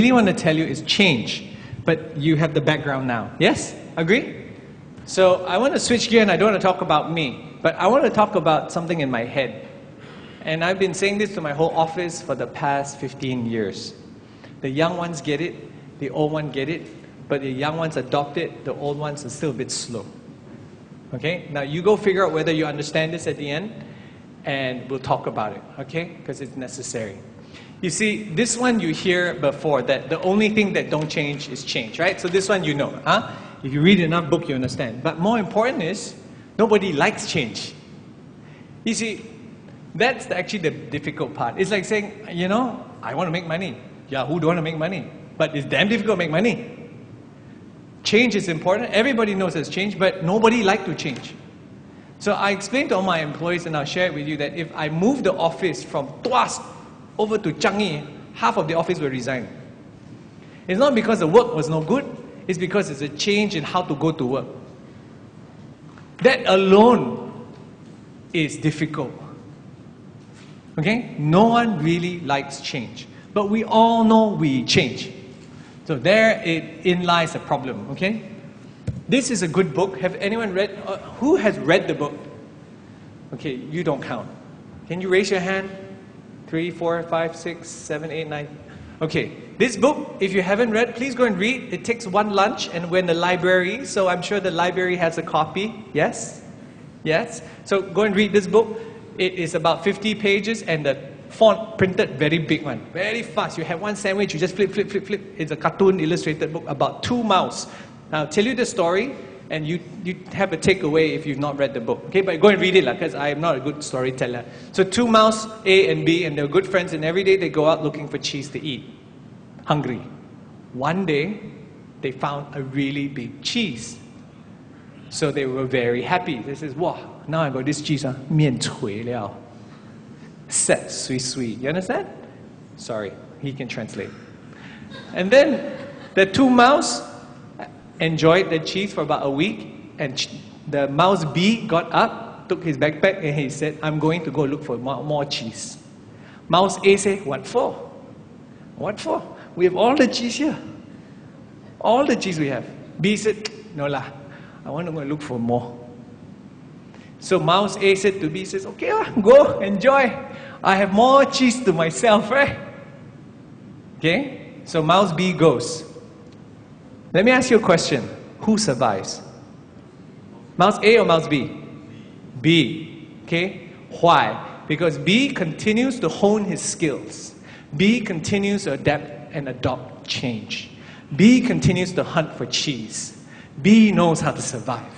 Really want to tell you is change. But you have the background now. Yes? Agree? So I want to switch gear and I don't want to talk about me, but I want to talk about something in my head. And I've been saying this to my whole office for the past 15 years. The young ones get it, the old ones get it, but the young ones adopt it, the old ones are still a bit slow. Okay? Now you go figure out whether you understand this at the end, and we'll talk about it, okay? Because it's necessary. You see, this one you hear before that the only thing that don't change is change, right? So this one you know, huh? If you read enough book, you understand. But more important is, nobody likes change. You see, that's actually the difficult part. It's like saying, you know, I want to make money. Yeah, who don't want to make money? But it's damn difficult to make money. Change is important. Everybody knows there's change, but nobody like to change. So I explained to all my employees, and I'll share it with you, that if I move the office from Tuas over to Changi, half of the office will resign. It's not because the work was no good, it's because it's a change in how to go to work. That alone is difficult. Okay? No one really likes change. But we all know we change. So there it in lies a problem, okay? This is a good book. Have anyone read? Uh, who has read the book? Okay, you don't count. Can you raise your hand? Three, four, five, six, seven, eight, nine. Okay, this book, if you haven't read, please go and read. It takes one lunch and we're in the library, so I'm sure the library has a copy. Yes? Yes? So go and read this book. It is about 50 pages and the font printed very big one. Very fast. You have one sandwich, you just flip, flip, flip, flip. It's a cartoon illustrated book about two mouse. I'll tell you the story and you, you have a takeaway if you've not read the book. Okay, but go and read it because I am not a good storyteller. So two mouse, A and B, and they're good friends, and every day they go out looking for cheese to eat. Hungry. One day, they found a really big cheese. So they were very happy. They says, wow, now I got this cheese, huh? 面垂了. Set, sweet, sweet. You understand? Sorry, he can translate. And then the two mouse enjoyed the cheese for about a week, and the mouse B got up, took his backpack, and he said, I'm going to go look for more, more cheese. Mouse A said, What for? What for? We have all the cheese here. All the cheese we have. B said, No lah, I want to go look for more. So mouse A said to B, says, Okay, lah, go, enjoy. I have more cheese to myself, right? Okay? So mouse B goes. Let me ask you a question. Who survives? Mouse A or mouse B? B. Okay? Why? Because B continues to hone his skills. B continues to adapt and adopt change. B continues to hunt for cheese. B knows how to survive.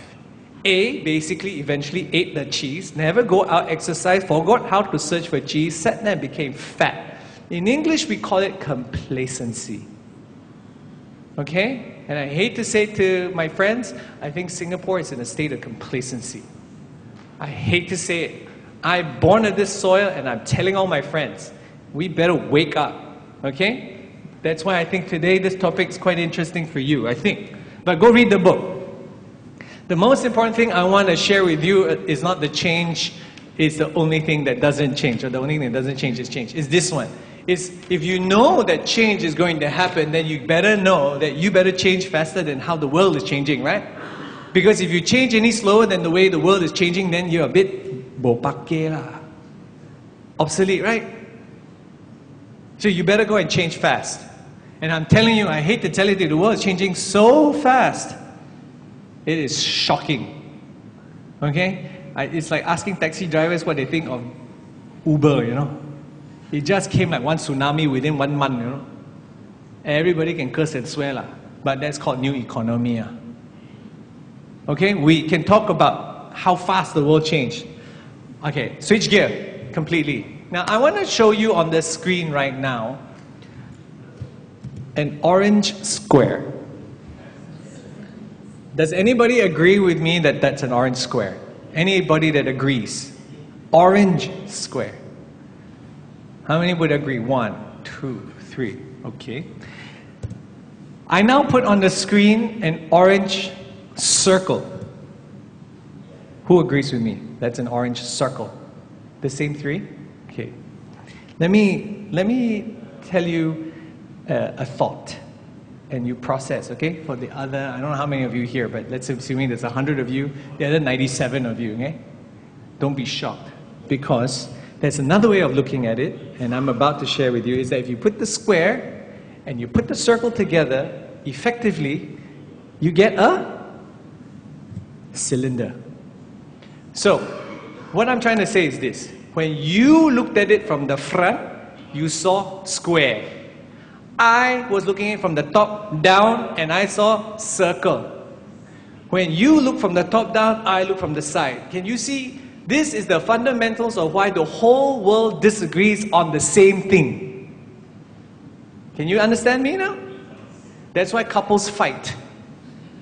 A basically eventually ate the cheese, never go out exercise, forgot how to search for cheese, sat there and became fat. In English, we call it complacency. Okay? And I hate to say to my friends, I think Singapore is in a state of complacency. I hate to say it. I'm born of this soil and I'm telling all my friends, we better wake up. Okay? That's why I think today this topic is quite interesting for you, I think. But go read the book. The most important thing I want to share with you is not the change is the only thing that doesn't change, or the only thing that doesn't change is change. Is this one is if you know that change is going to happen, then you better know that you better change faster than how the world is changing, right? Because if you change any slower than the way the world is changing, then you're a bit bopake lah. Obsolete, right? So you better go and change fast. And I'm telling you, I hate to tell you that the world is changing so fast. It is shocking. Okay? It's like asking taxi drivers what they think of Uber, you know? It just came like one tsunami within one month, you know. Everybody can curse and swear, lah. but that's called new economy. Ah. Okay, we can talk about how fast the world changed. Okay, switch gear completely. Now, I want to show you on the screen right now an orange square. Does anybody agree with me that that's an orange square? Anybody that agrees? Orange square. How many would agree? One, two, three. Okay. I now put on the screen an orange circle. Who agrees with me? That's an orange circle. The same three? Okay. Let me, let me tell you a, a thought and you process, okay? For the other, I don't know how many of you here, but let's assume there's 100 of you, the other 97 of you, okay? Don't be shocked because there's another way of looking at it, and I'm about to share with you, is that if you put the square and you put the circle together, effectively, you get a cylinder. So, what I'm trying to say is this. When you looked at it from the front, you saw square. I was looking at it from the top down and I saw circle. When you look from the top down, I look from the side. Can you see? This is the fundamentals of why the whole world disagrees on the same thing. Can you understand me now? That's why couples fight.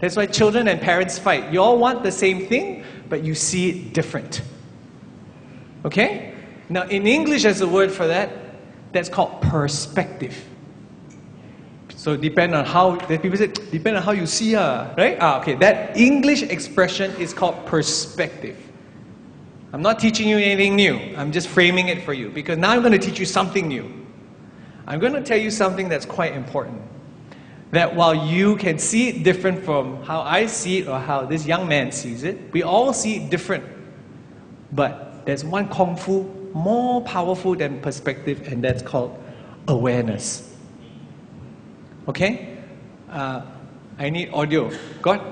That's why children and parents fight. You all want the same thing, but you see it different. Okay? Now, in English, there's a word for that. That's called perspective. So depend on how the people say depend on how you see uh, right? Ah, okay. That English expression is called perspective. I'm not teaching you anything new. I'm just framing it for you because now I'm going to teach you something new. I'm going to tell you something that's quite important. That while you can see it different from how I see it or how this young man sees it, we all see it different. But there's one kung fu more powerful than perspective, and that's called awareness. Okay? Uh, I need audio. Got?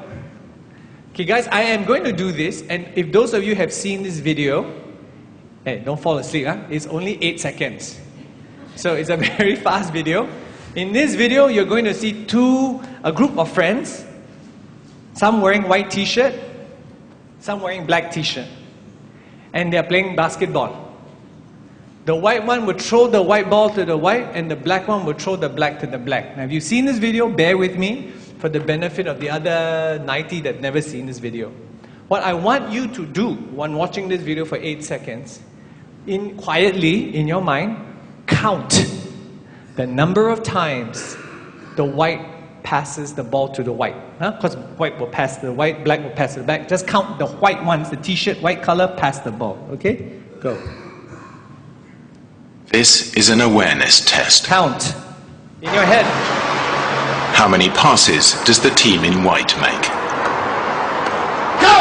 Okay, guys, I am going to do this, and if those of you have seen this video, hey, don't fall asleep, huh? It's only eight seconds. So it's a very fast video. In this video, you're going to see two, a group of friends, some wearing white t-shirt, some wearing black t-shirt, and they're playing basketball. The white one would throw the white ball to the white, and the black one would throw the black to the black. Now, if you've seen this video, bear with me for the benefit of the other 90 that never seen this video. What I want you to do when watching this video for eight seconds, in quietly in your mind, count the number of times the white passes the ball to the white. Because huh? white will pass the white, black will pass the black. Just count the white ones, the t-shirt, white color, pass the ball. Okay? Go. This is an awareness test. Count in your head. How many passes does the team in white make? Go!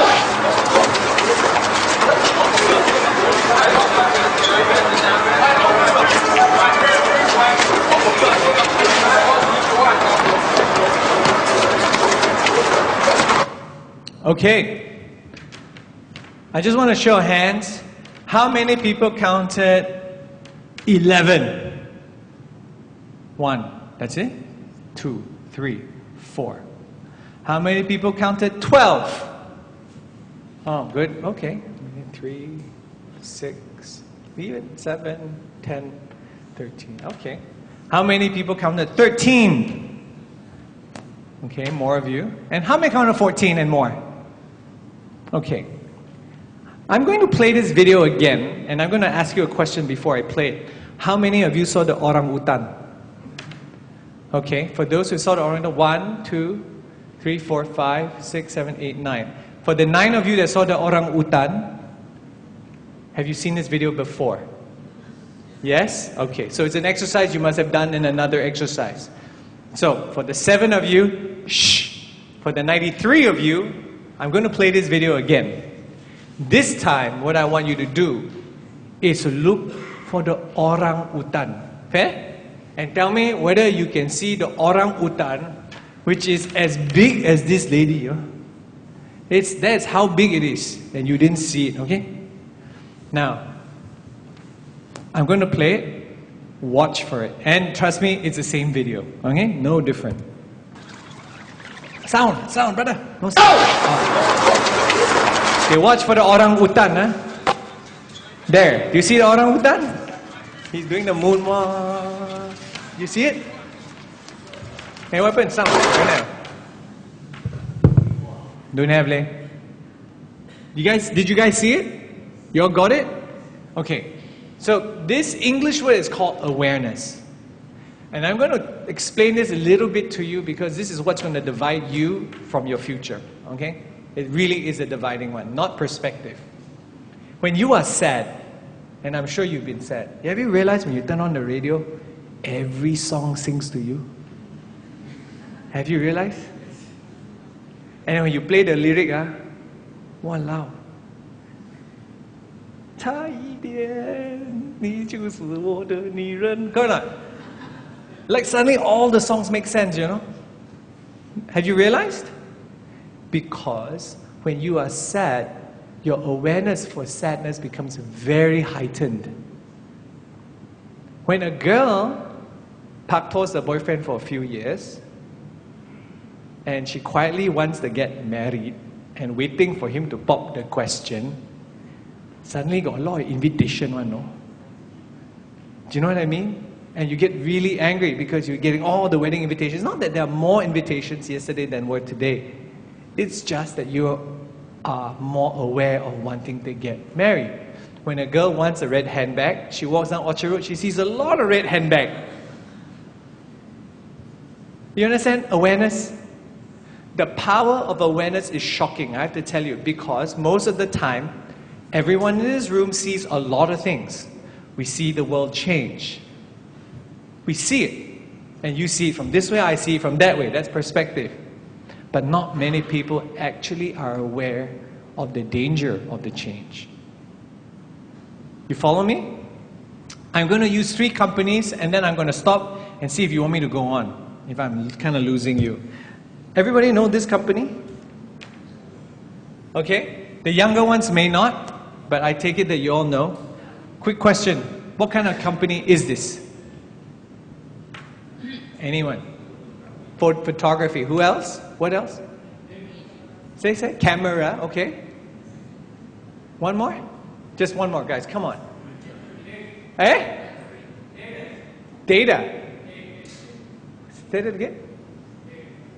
Okay. I just want to show hands. How many people counted 11. One. That's it? Two, three, four. How many people counted 12? Oh, good. Okay. Three, six, even seven, ten, thirteen. Okay. How many people counted 13? Okay, more of you. And how many counted 14 and more? Okay. I'm going to play this video again, and I'm going to ask you a question before I play it. How many of you saw the orang utan? Okay, for those who saw the utan, one, two, three, four, five, six, seven, eight, nine. For the nine of you that saw the orang utan, have you seen this video before? Yes? Okay, so it's an exercise you must have done in another exercise. So, for the seven of you, shh. For the 93 of you, I'm going to play this video again. This time, what I want you to do is to look for the orang utan. Fair? And tell me whether you can see the orang utan, which is as big as this lady. It's, that's how big it is, and you didn't see it, okay? Now, I'm going to play it. Watch for it. And trust me, it's the same video, okay? No different. Sound, sound, brother. No sound. Oh. Okay, watch for the orang utan. Huh? There. Do you see the orang utan? He's doing the moonwalk. You see it? Hey, what happened? Sound. Don't have. Don't have, leh. You guys, did you guys see it? You all got it? Okay. So this English word is called awareness. And I'm going to explain this a little bit to you because this is what's going to divide you from your future. Okay? It really is a dividing one, not perspective. When you are sad, and I'm sure you've been sad, have you realized when you turn on the radio, every song sings to you. Have you realized? And when you play the lyric, ah, wow. 差一点，你就是我的女人。Go on. Like suddenly all the songs make sense, you know? Have you realized? Because when you are sad, your awareness for sadness becomes very heightened. When a girl paktos the boyfriend for a few years, and she quietly wants to get married and waiting for him to pop the question, suddenly got a lot of invitation one, no? Do you know what I mean? And you get really angry because you're getting all the wedding invitations. Not that there are more invitations yesterday than were today. It's just that you are more aware of wanting to get married. When a girl wants a red handbag, she walks down Orchard Road, she sees a lot of red handbag. You understand? Awareness. The power of awareness is shocking, I have to tell you, because most of the time, everyone in this room sees a lot of things. We see the world change. We see it. And you see it from this way, I see it from that way. That's perspective. But not many people actually are aware of the danger of the change. You follow me? I'm going to use three companies and then I'm going to stop and see if you want me to go on, if I'm kind of losing you. Everybody know this company? Okay? The younger ones may not, but I take it that you all know. Quick question What kind of company is this? Anyone? Photography. Who else? What else? Say, say. Camera, okay. One more? Just one more, guys. Come on. Eh? Data. Say that again.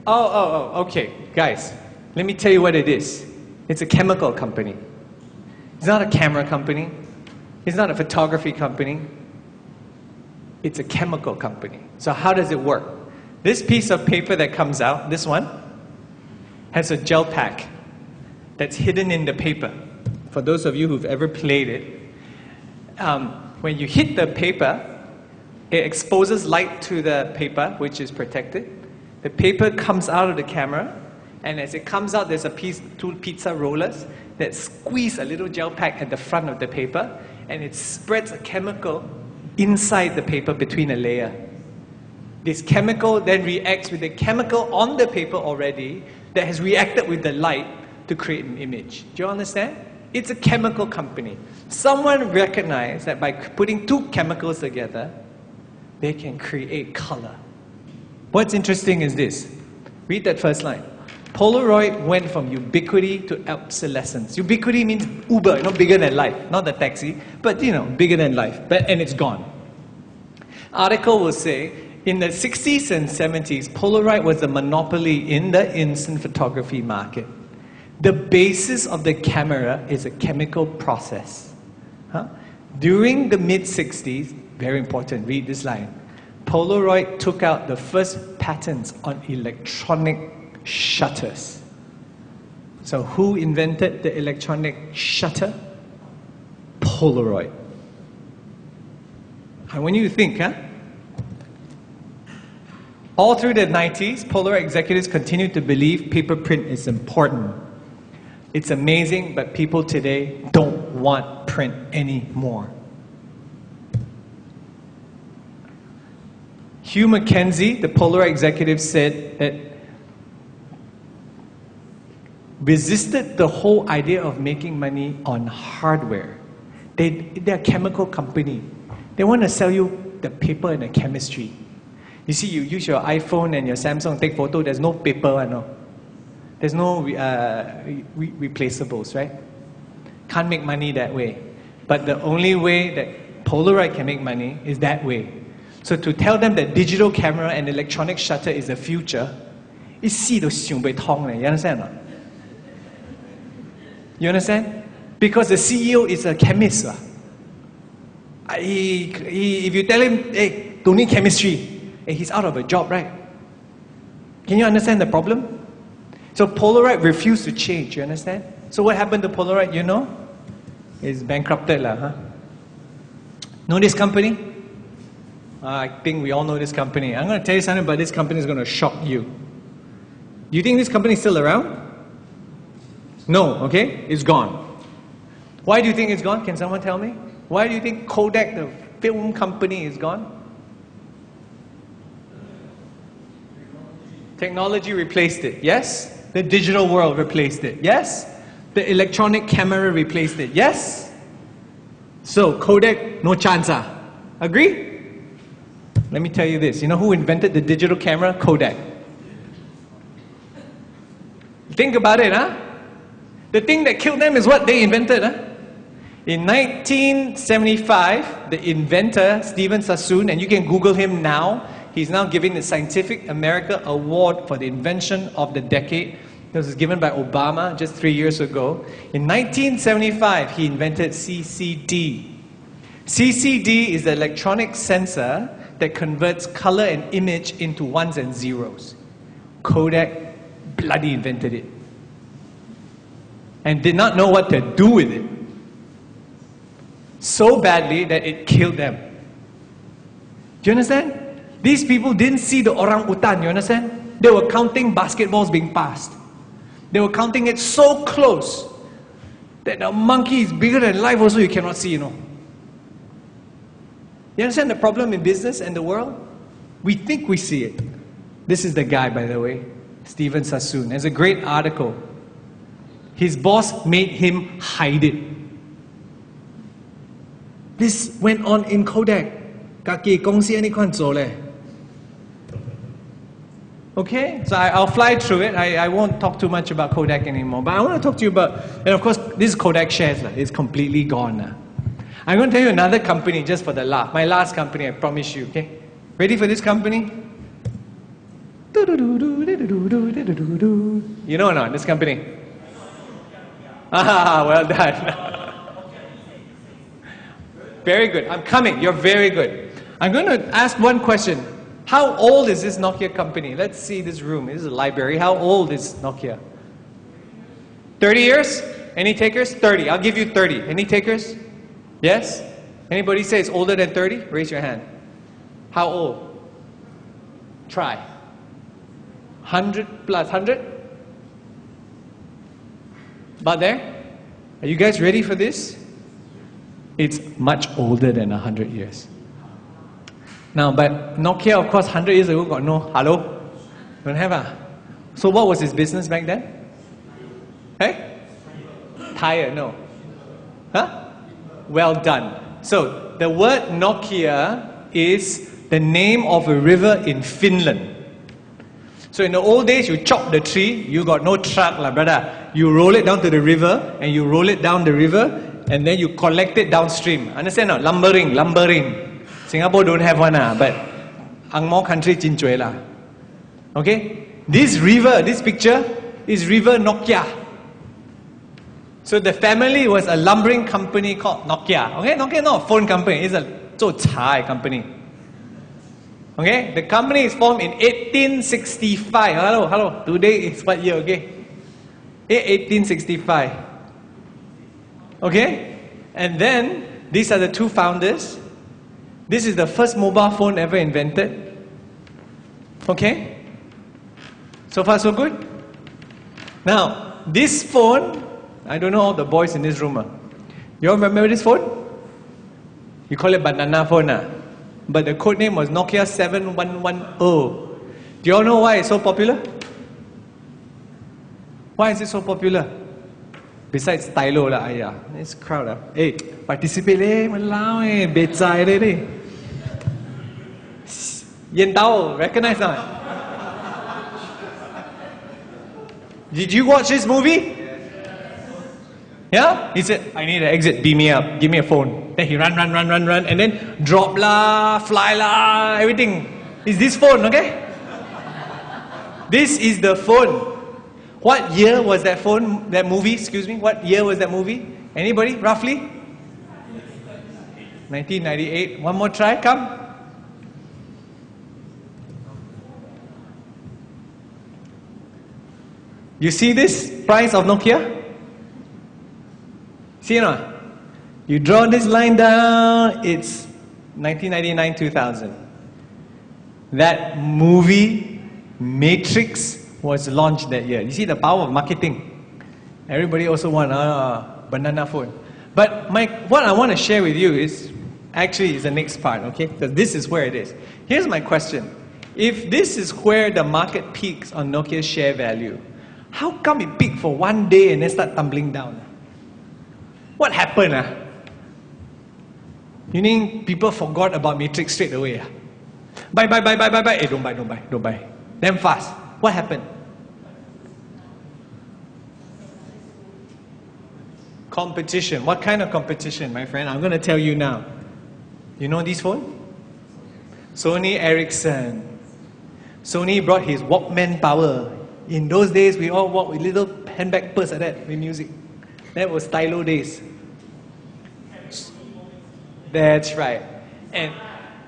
Oh, oh, oh, okay. Guys, let me tell you what it is. It's a chemical company. It's not a camera company. It's not a photography company. It's a chemical company. So, how does it work? This piece of paper that comes out, this one, has a gel pack that's hidden in the paper. For those of you who've ever played it, um, when you hit the paper, it exposes light to the paper, which is protected. The paper comes out of the camera, and as it comes out, there's a piece, two pizza rollers that squeeze a little gel pack at the front of the paper, and it spreads a chemical inside the paper between a layer. This chemical then reacts with the chemical on the paper already that has reacted with the light to create an image. Do you understand? It's a chemical company. Someone recognized that by putting two chemicals together, they can create color. What's interesting is this. Read that first line. Polaroid went from ubiquity to obsolescence. Ubiquity means Uber, you know, bigger than life. Not the taxi, but you know, bigger than life. But, and it's gone. Article will say in the 60s and 70s, Polaroid was a monopoly in the instant photography market. The basis of the camera is a chemical process. Huh? During the mid 60s, very important, read this line. Polaroid took out the first patents on electronic shutters. So, who invented the electronic shutter? Polaroid. I want you think, huh? All through the 90s, Polaroid executives continued to believe paper print is important. It's amazing, but people today don't want print anymore. Hugh McKenzie, the Polaroid executive, said that resisted the whole idea of making money on hardware. They, they're a chemical company. They want to sell you the paper and the chemistry. You see, you use your iPhone and your Samsung take photo, there's no paper, I know. There's no uh, re- replaceables, right? Can't make money that way. But the only way that Polaroid can make money is that way. So to tell them that digital camera and electronic shutter is the future, you see those You understand? Not? You understand? Because the CEO is a chemist. Ah. He, he, if you tell him, hey, don't need chemistry, hey, he's out of a job, right? Can you understand the problem? So Polaroid refused to change, you understand? So what happened to Polaroid, you know? It's bankrupted, lah, huh? Know this company? I think we all know this company. I'm going to tell you something but this company is going to shock you. Do you think this company is still around? No, okay? It's gone. Why do you think it's gone? Can someone tell me? Why do you think Kodak, the film company, is gone? Technology replaced it, yes? The digital world replaced it, yes? The electronic camera replaced it, yes? So, Kodak, no chance. ah. Agree? Let me tell you this. You know who invented the digital camera? Kodak. Think about it, huh? The thing that killed them is what they invented, huh? In 1975, the inventor, Steven Sasson, and you can Google him now, he's now giving the Scientific America Award for the invention of the decade. This was given by Obama just three years ago. In 1975, he invented CCD. CCD is the electronic sensor that converts color and image into ones and zeros. Kodak bloody invented it and did not know what to do with it. So badly that it killed them. Do you understand? These people didn't see the orang utan, you understand? They were counting basketballs being passed. They were counting it so close that the monkey is bigger than life, also, you cannot see, you know. You understand the problem in business and the world? We think we see it. This is the guy, by the way, Steven Sasson. There's a great article. His boss made him hide it. This went on in Kodak. Okay, so I, will fly through it. I, I won't talk too much about Kodak anymore. But I want to talk to you about, and of course, this Kodak shares, it's completely gone. I'm going to tell you another company just for the laugh. My last company, I promise you. Okay, ready for this company? You know or not, this company? Ah, well done. very good. I'm coming. You're very good. I'm going to ask one question. How old is this Nokia company? Let's see this room. This is a library. How old is Nokia? 30 years? Any takers? 30. I'll give you 30. Any takers? Yes? Anybody say it's older than 30? Raise your hand. How old? Try. 100 plus 100? About there? Are you guys ready for this? It's much older than 100 years. Now, but Nokia, of course, 100 years ago got no hello. Don't have ah. So what was his business back then? Hey? Tire, no. Huh? Well done. So the word Nokia is the name of a river in Finland. So in the old days, you chop the tree, you got no truck, lah, brother. You roll it down to the river, and you roll it down the river, and then you collect it downstream. Understand? No? Lumbering, lumbering. Singapore don't have one, ah, but Angmo country chinchue lah. Okay? This river, this picture, is River Nokia. So the family was a lumbering company called Nokia. Okay, Nokia not a phone company, it's a 做茶 company. Okay, the company is formed in 1865. Hello, hello. Today is what year? Okay, Eh, 1865. Okay, and then these are the two founders. This is the first mobile phone ever invented. Okay, so far so good. Now, this phone, I don't know all the boys in this room. ah. You all remember this phone? You call it banana phone, ah? but the code name was Nokia 7110. Do you all know why it's so popular? Why is it so popular? Besides stylo lah, ayah. This crowd ah. Hey, participate eh, malao eh, becai eh, ni. Yen Tao, recognize not? Did you watch this movie? Yeah? He said, I need an exit, beam me up, give me a phone. Then he run, run, run, run, run, and then drop lah, fly lah, everything. Is this phone, okay? This is the phone. What year was that phone, that movie, excuse me? What year was that movie? Anybody, roughly? 1998. One more try, come. You see this price of Nokia? See or not? You draw this line down, it's 1999 2000. that movie Matrix was launched that year. You see the power of marketing. Everybody also want a uh, banana phone. But my, what I want to share with you is actually is the next part, okay? Because this is where it is. Here's my question. If this is where the market peaks on Nokia's share value, how come it peaked for one day and then start tumbling down? What happened? Ah? You mean people forgot about Matrix straight away? Ah? Buy, buy, buy, buy, buy, buy. Hey, don't buy, don't buy, don't buy. Damn fast. What happened? Competition. What kind of competition, my friend? I'm going to tell you now. You know this phone? Sony Ericsson. Sony brought his Walkman power. In those days, we all walked with little handbag purse like that with music. That was stylo days. That's right. And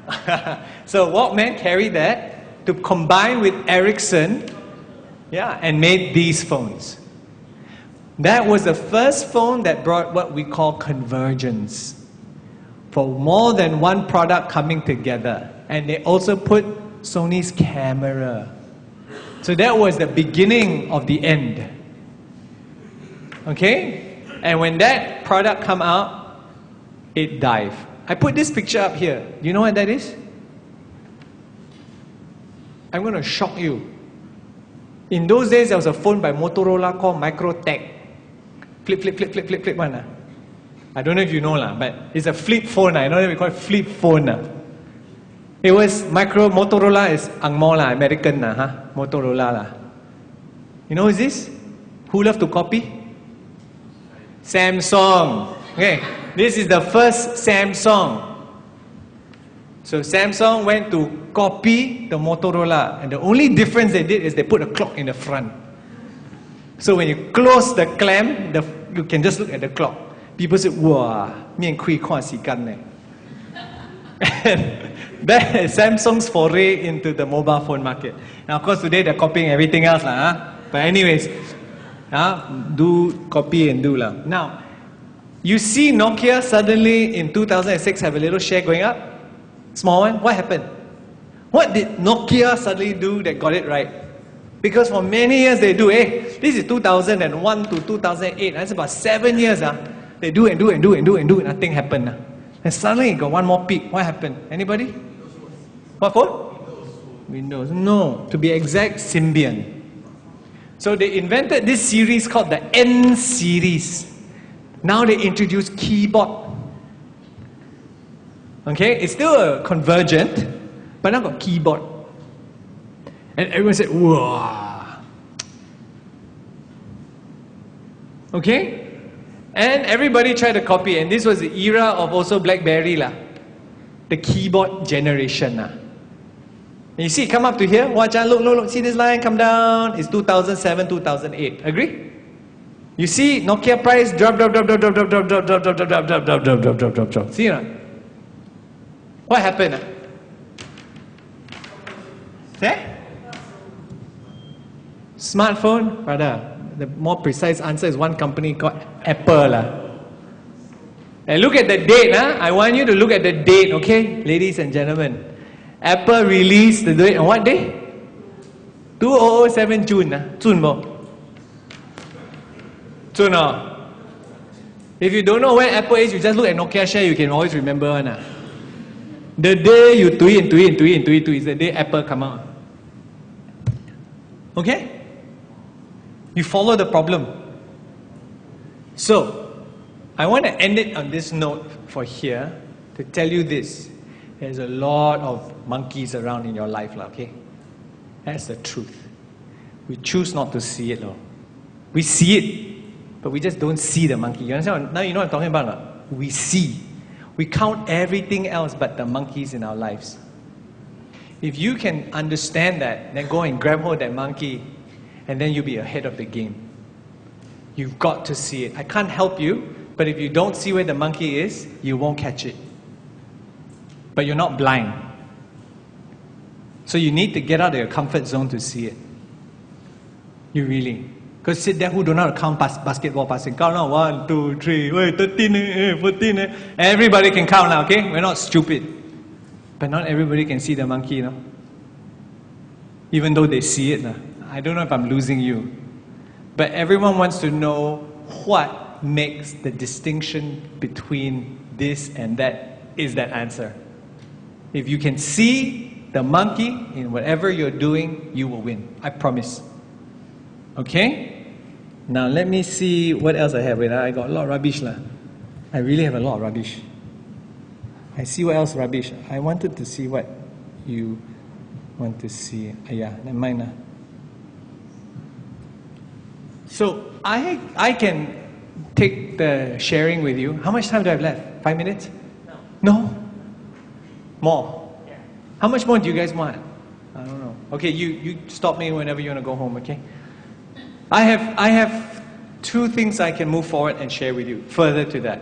so Walkman carried that to combine with Ericsson, yeah, and made these phones. That was the first phone that brought what we call convergence. For more than one product coming together. And they also put Sony's camera. So that was the beginning of the end. Okay? And when that product come out, it died. I put this picture up here. You know what that is? I'm going to shock you. In those days, there was a phone by Motorola called MicroTAC. Flip, flip, flip, flip, flip, flip one. Uh. I don't know if you know, lah, but it's a flip phone. I know we call it flip phone. Uh. It was micro Motorola is Angmo lah, American lah, huh? Motorola lah. You know who is this? Who love to copy? Samsung. Okay, this is the first Samsung. So Samsung went to copy the Motorola, and the only difference they did is they put a clock in the front. So when you close the clamp, the, you can just look at the clock. People say, "Wow, 面亏看时间呢." that is Samsung's foray into the mobile phone market. Now, of course, today they're copying everything else, lah. Huh? But anyways, uh, do copy and do lah. Now, you see Nokia suddenly in 2006 have a little share going up? Small one? What happened? What did Nokia suddenly do that got it right? Because for many years they do, eh? This is 2001 to 2008. That's about seven years. Uh, they do and do and do and do and do, and nothing happened. Uh. And suddenly got one more peak. What happened? Anybody? What phone? Windows. No. To be exact, Symbian. So they invented this series called the N series. Now they introduce keyboard. Okay, it's still a convergent, but now got keyboard. And everyone said, wow. Okay? And everybody tried to copy, and this was the era of also Blackberry, lah. the keyboard generation. Lah. You see, come up to here, watch out, look, look, look, see this line, come down. It's 2007, 2008. Agree? You see, Nokia price drop, drop, drop, drop, drop, drop, drop, drop, drop, drop, drop, drop, drop, drop, drop, drop, drop, drop. See, no? What happened? See? Smartphone, brother. The more precise answer is one company called Apple. And look at the date. Huh? I want you to look at the date, okay, ladies and gentlemen. Apple released the date on what day? 2007 June. Huh? June mo? June oh. If you don't know where Apple is, you just look at Nokia share, you can always remember one. Huh? The day you tweet and tweet and tweet and tweet, tweet is the day Apple come out. Okay? You follow the problem. So, I want to end it on this note for here to tell you this. There's a lot of monkeys around in your life, okay? That's the truth. We choose not to see it, though. We see it, but we just don't see the monkey. You understand? Now you know what I'm talking about? No? We see. We count everything else but the monkeys in our lives. If you can understand that, then go and grab hold that monkey and then you'll be ahead of the game. You've got to see it. I can't help you, but if you don't see where the monkey is, you won't catch it. But you're not blind. So you need to get out of your comfort zone to see it. You really. Because sit there who do not count bas- basketball passing. Count now. One, two, three, wait, 13, eh, 14. Eh. Everybody can count now, okay? We're not stupid. But not everybody can see the monkey, you know? even though they see it. Nah. I don't know if I'm losing you. But everyone wants to know what makes the distinction between this and that is that answer. If you can see the monkey in whatever you're doing, you will win. I promise. Okay? Now let me see what else I have. Wait, I got a lot of rubbish. Lah. I really have a lot of rubbish. I see what else rubbish. I wanted to see what you want to see. Ah, yeah, never mind. Lah. So I, I can take the sharing with you. How much time do I have left? Five minutes? No. No? More? Yeah. How much more do you guys want? I don't know. Okay, you, you stop me whenever you want to go home, okay? I have, I have two things I can move forward and share with you further to that.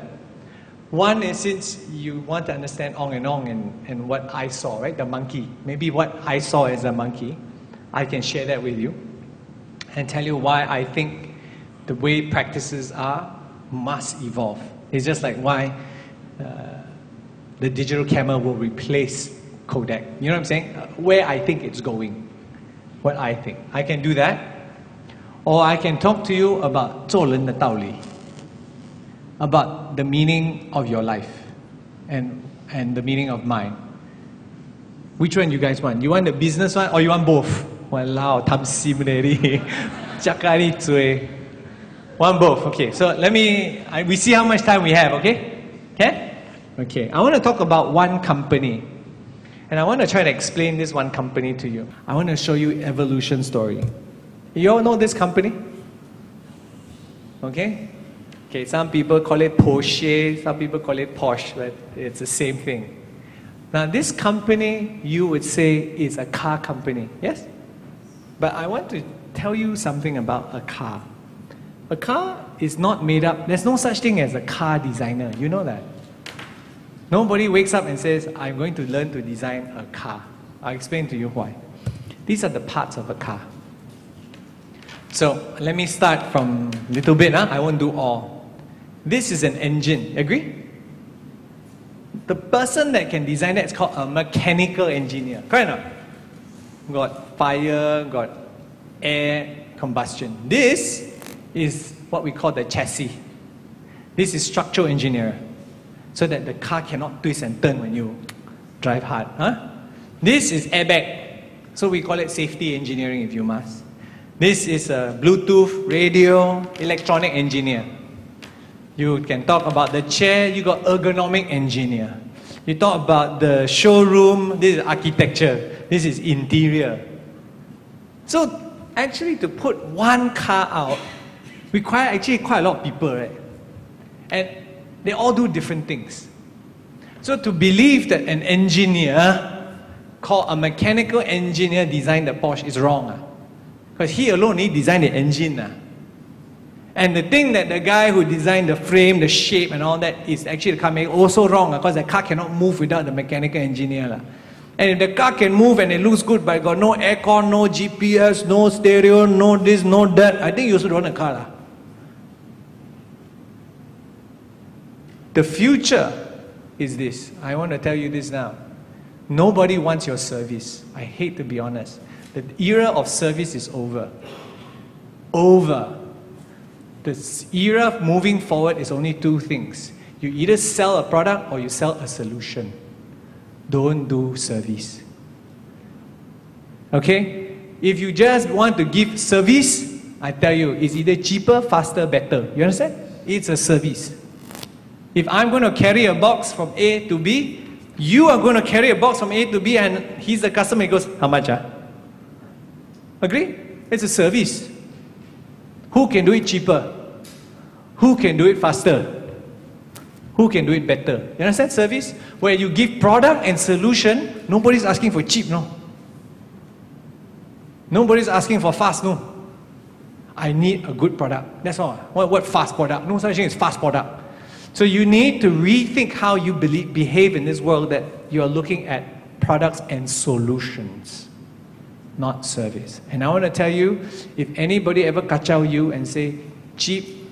One is since you want to understand Ong and Ong and, and what I saw, right? The monkey. Maybe what I saw as a monkey, I can share that with you and tell you why I think the way practices are must evolve. It's just like why uh, the digital camera will replace Kodak. You know what I'm saying? Uh, where I think it's going. What I think. I can do that. Or I can talk to you about 做人的道理 about the meaning of your life and, and the meaning of mine. Which one you guys want? You want the business one or you want both? Walao, tam sim already. Chakari tsui. One both. Okay, so let me, I, we see how much time we have, okay? Okay? Okay, I want to talk about one company. And I want to try to explain this one company to you. I want to show you evolution story. You all know this company? Okay? Okay, some people call it Porsche, some people call it Porsche, but it's the same thing. Now, this company, you would say, is a car company, yes? But I want to tell you something about a car. A car is not made up, there's no such thing as a car designer. You know that? Nobody wakes up and says, I'm going to learn to design a car. I'll explain to you why. These are the parts of a car. So let me start from a little bit, huh? I won't do all. This is an engine. Agree? The person that can design that is called a mechanical engineer. Correct or? Got fire, got air combustion. This is what we call the chassis. This is structural engineer. So that the car cannot twist and turn when you drive hard. Huh? This is airbag. So we call it safety engineering if you must. This is a Bluetooth, radio, electronic engineer. You can talk about the chair, you got ergonomic engineer. You talk about the showroom, this is architecture, this is interior. So actually to put one car out require actually quite a lot of people, right? And they all do different things. So to believe that an engineer called a mechanical engineer designed the Porsche is wrong. Because ah. he alone he designed the engine. Uh. And the thing that the guy who designed the frame, the shape, and all that is actually the car maker also wrong because the car cannot move without the mechanical engineer. And if the car can move and it looks good, but got no aircon, no GPS, no stereo, no this, no that, I think you should run a car. The future is this. I want to tell you this now. Nobody wants your service. I hate to be honest. The era of service is over. Over. The era moving forward is only two things. You either sell a product or you sell a solution. Don't do service. Okay? If you just want to give service, I tell you, it's either cheaper, faster, better. You understand? It's a service. If I'm going to carry a box from A to B, you are going to carry a box from A to B, and he's the customer. He goes, How much? Ah? Agree? It's a service. Who can do it cheaper? Who can do it faster? Who can do it better? You understand service? Where you give product and solution, nobody's asking for cheap, no. Nobody's asking for fast, no. I need a good product. That's all. What, what fast product? No such thing as fast product. So you need to rethink how you believe, behave in this world that you are looking at products and solutions, not service. And I want to tell you, if anybody ever kachao you and say, cheap,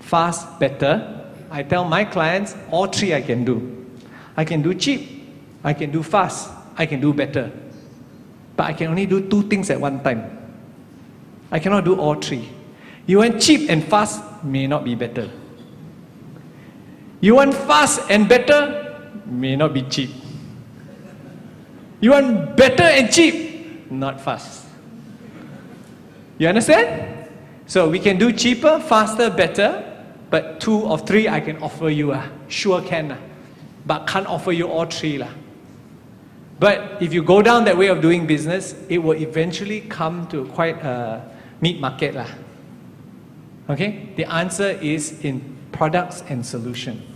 fast, better, I tell my clients all three I can do. I can do cheap, I can do fast, I can do better. but I can only do two things at one time. I cannot do all three. You want cheap and fast, may not be better. You want fast and better, may not be cheap. You want better and cheap, not fast. You understand? So we can do cheaper, faster, better, but two or three I can offer you. Uh. Sure can. Uh. But can't offer you all three. Uh. But if you go down that way of doing business, it will eventually come to quite a meat market. Uh. Okay? The answer is in products and solution.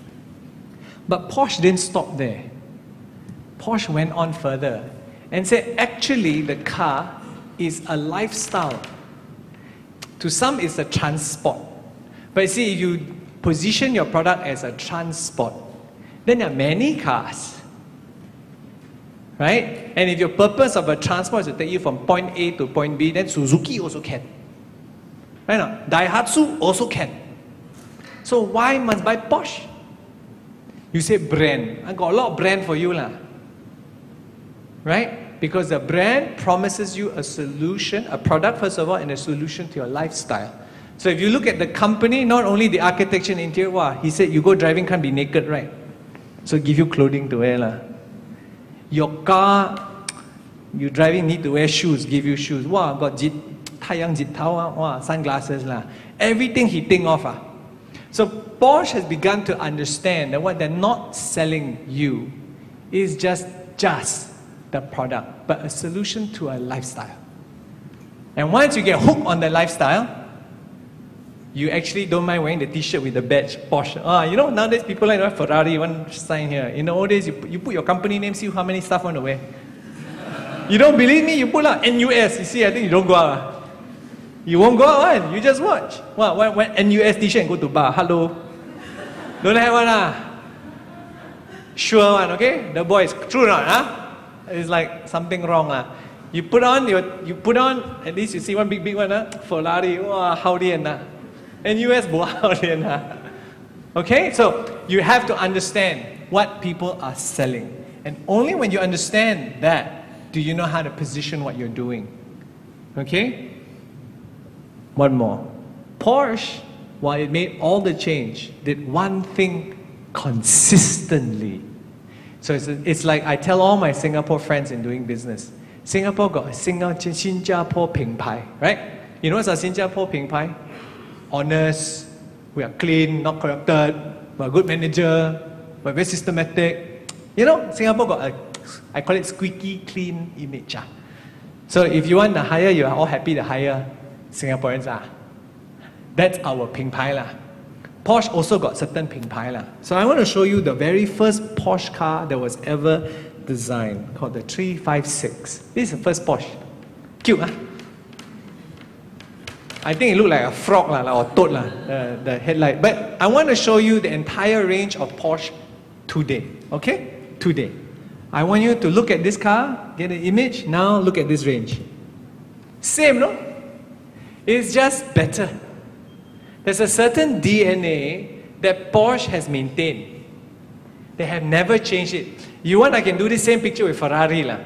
But Porsche didn't stop there. Porsche went on further and said, actually, the car is a lifestyle. To some, it's a transport. But see, if you position your product as a transport, then there are many cars. Right? And if your purpose of a transport is to take you from point A to point B, then Suzuki also can. Right now, Daihatsu also can. So why must buy Porsche? You say brand. I got a lot of brand for you lah. Right? Because the brand promises you a solution, a product first of all, and a solution to your lifestyle. So if you look at the company, not only the architecture and interior, wow, he said you go driving can't be naked, right? So give you clothing to wear lah. Your car, you driving need to wear shoes, give you shoes. Wow, got jit, tayang jit tao, wow, sunglasses lah. Everything he think of ah. So Porsche has begun to understand that what they're not selling you is just just the product, but a solution to a lifestyle. And once you get hooked on the lifestyle, you actually don't mind wearing the t-shirt with the badge Porsche. Ah, you know, nowadays people like that Ferrari, one sign here. In the old days, you, you put your company name, see how many stuff want to wear. You don't believe me? You put out NUS. You see, I think you don't go out. Ah. You won't go out, one. You just watch. What, what, what NUS and go to bar. Hello. Don't have one, ah. Sure one, okay? The boys, true or not, huh? It's like something wrong, ah. You put on, you, you put on, at least you see one big, big one, ah. Ferrari, wow, howdy and ah. NUS Bohaudian. Okay, so you have to understand what people are selling. And only when you understand that do you know how to position what you're doing. Okay? One more. Porsche, while it made all the change, did one thing consistently. So it's, it's like I tell all my Singapore friends in doing business. Singapore got a Singapore, Singapore Ping Pai, right? You know what's a Singapore Ping Pai? Honest, we are clean, not corrupted, we're a good manager, we're very systematic. You know, Singapore got a, I call it squeaky clean image. Ah. So if you want to hire, you are all happy to hire. Singaporeans. Ah. That's our Ping Pai. lah. Porsche also got certain Ping Pai. lah. So I want to show you the very first Porsche car that was ever designed called the 356. This is the first Porsche. Cute, huh? I think it looked like a frog la, or toad la, uh, the headlight. But I want to show you the entire range of Porsche today. Okay? Today. I want you to look at this car, get an image. Now look at this range. Same, no? It's just better. There's a certain DNA that Porsche has maintained. They have never changed it. You want, I can do the same picture with Ferrari. La.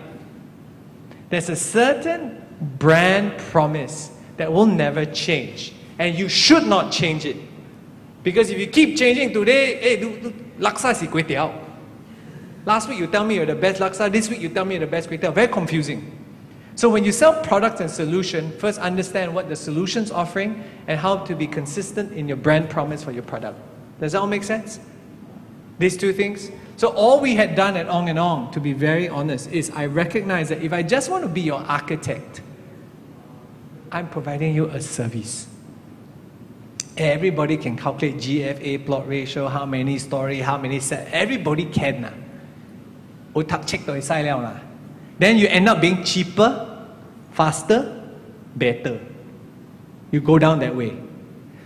There's a certain brand promise that will never change. And you should not change it. Because if you keep changing today, hey, do, do, laksa is kway. Last week you tell me you're the best laksa, this week you tell me you're the best kway. Very confusing. So when you sell products and solution, first understand what the solution's offering and how to be consistent in your brand promise for your product. Does that all make sense? These two things? So all we had done at Ong and Ong, to be very honest, is I recognize that if I just want to be your architect, I'm providing you a service. Everybody can calculate GFA plot ratio, how many story, how many set. Everybody can. Ah. Check Then you end up being cheaper, faster, better. You go down that way.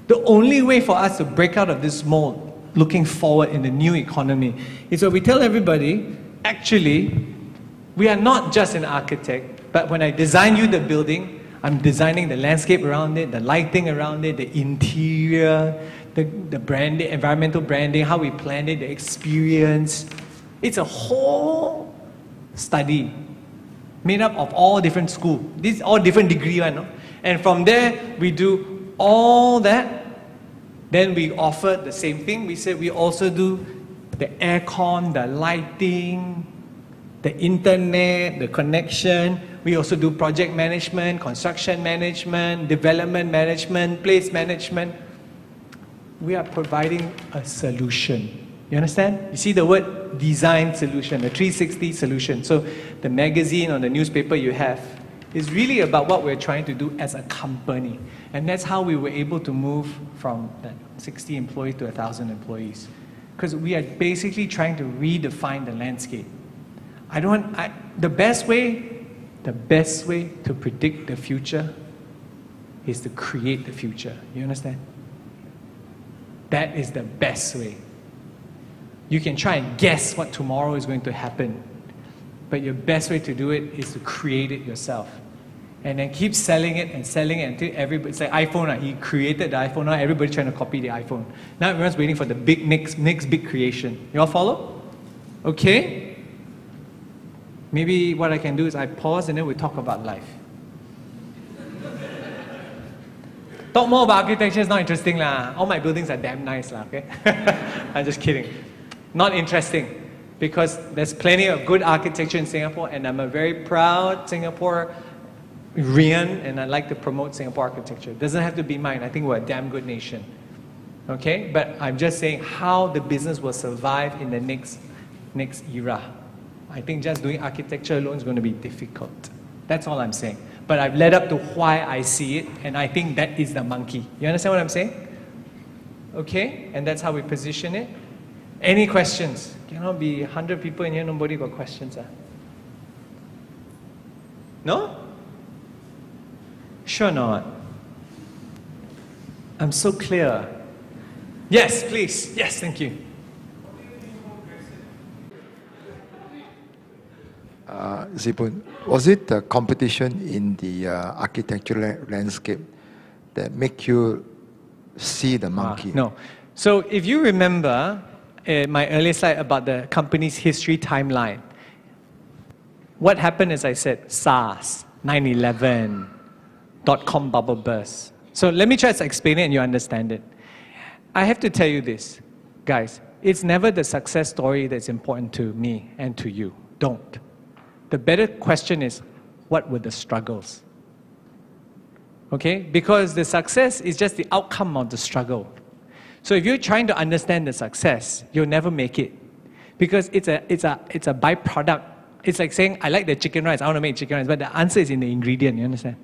The only way for us to break out of this mold, looking forward in the new economy, is what we tell everybody, actually, we are not just an architect, but when I design you the building, I'm designing the landscape around it, the lighting around it, the interior, the, the branding, environmental branding, how we plan it, the experience. It's a whole study. Made up of all different school. These all different degree one, no? And from there, we do all that. Then we offer the same thing. We said we also do the aircon, the lighting, the internet, the connection. We also do project management, construction management, development management, place management. We are providing a solution. You understand? You see the word design solution, a 360 solution. So the magazine or the newspaper you have is really about what we're trying to do as a company. And that's how we were able to move from that 60 employees to 1,000 employees. Because we are basically trying to redefine the landscape. I don't, I, the best way, the best way to predict the future is to create the future. You understand? That is the best way. You can try and guess what tomorrow is going to happen, but your best way to do it is to create it yourself. And then keep selling it and selling it until everybody, it's like iPhone, he created the iPhone, now everybody's trying to copy the iPhone. Now everyone's waiting for the big next, next big creation. You all follow? Okay? Maybe what I can do is I pause and then we talk about life. talk more about architecture is not interesting lah. All my buildings are damn nice lah, okay? I'm just kidding. Not interesting because there's plenty of good architecture in Singapore and I'm a very proud Singaporean and I like to promote Singapore architecture. It doesn't have to be mine. I think we're a damn good nation. Okay? But I'm just saying how the business will survive in the next, next era. I think just doing architecture alone is going to be difficult. That's all I'm saying. But I've led up to why I see it, and I think that is the monkey. You understand what I'm saying? Okay? And that's how we position it. Any questions? Cannot be 100 people in here, nobody got questions. Huh? No? Sure not. I'm so clear. Yes, please. Yes, thank you. Uh, Tze Boon, was it the competition in the uh, architectural landscape that make you see the monkey? Ah, no. So if you remember uh, my earlier slide about the company's history timeline, what happened as I said, SARS, 9-11, dot-com bubble burst. So let me try to explain it and you understand it. I have to tell you this, guys. It's never the success story that's important to me and to you. Don't. The better question is, what were the struggles? Okay? Because the success is just the outcome of the struggle. So if you're trying to understand the success, you'll never make it. Because it's a, it's a, it's a byproduct. It's like saying, I like the chicken rice, I want to make chicken rice, but the answer is in the ingredient, you understand?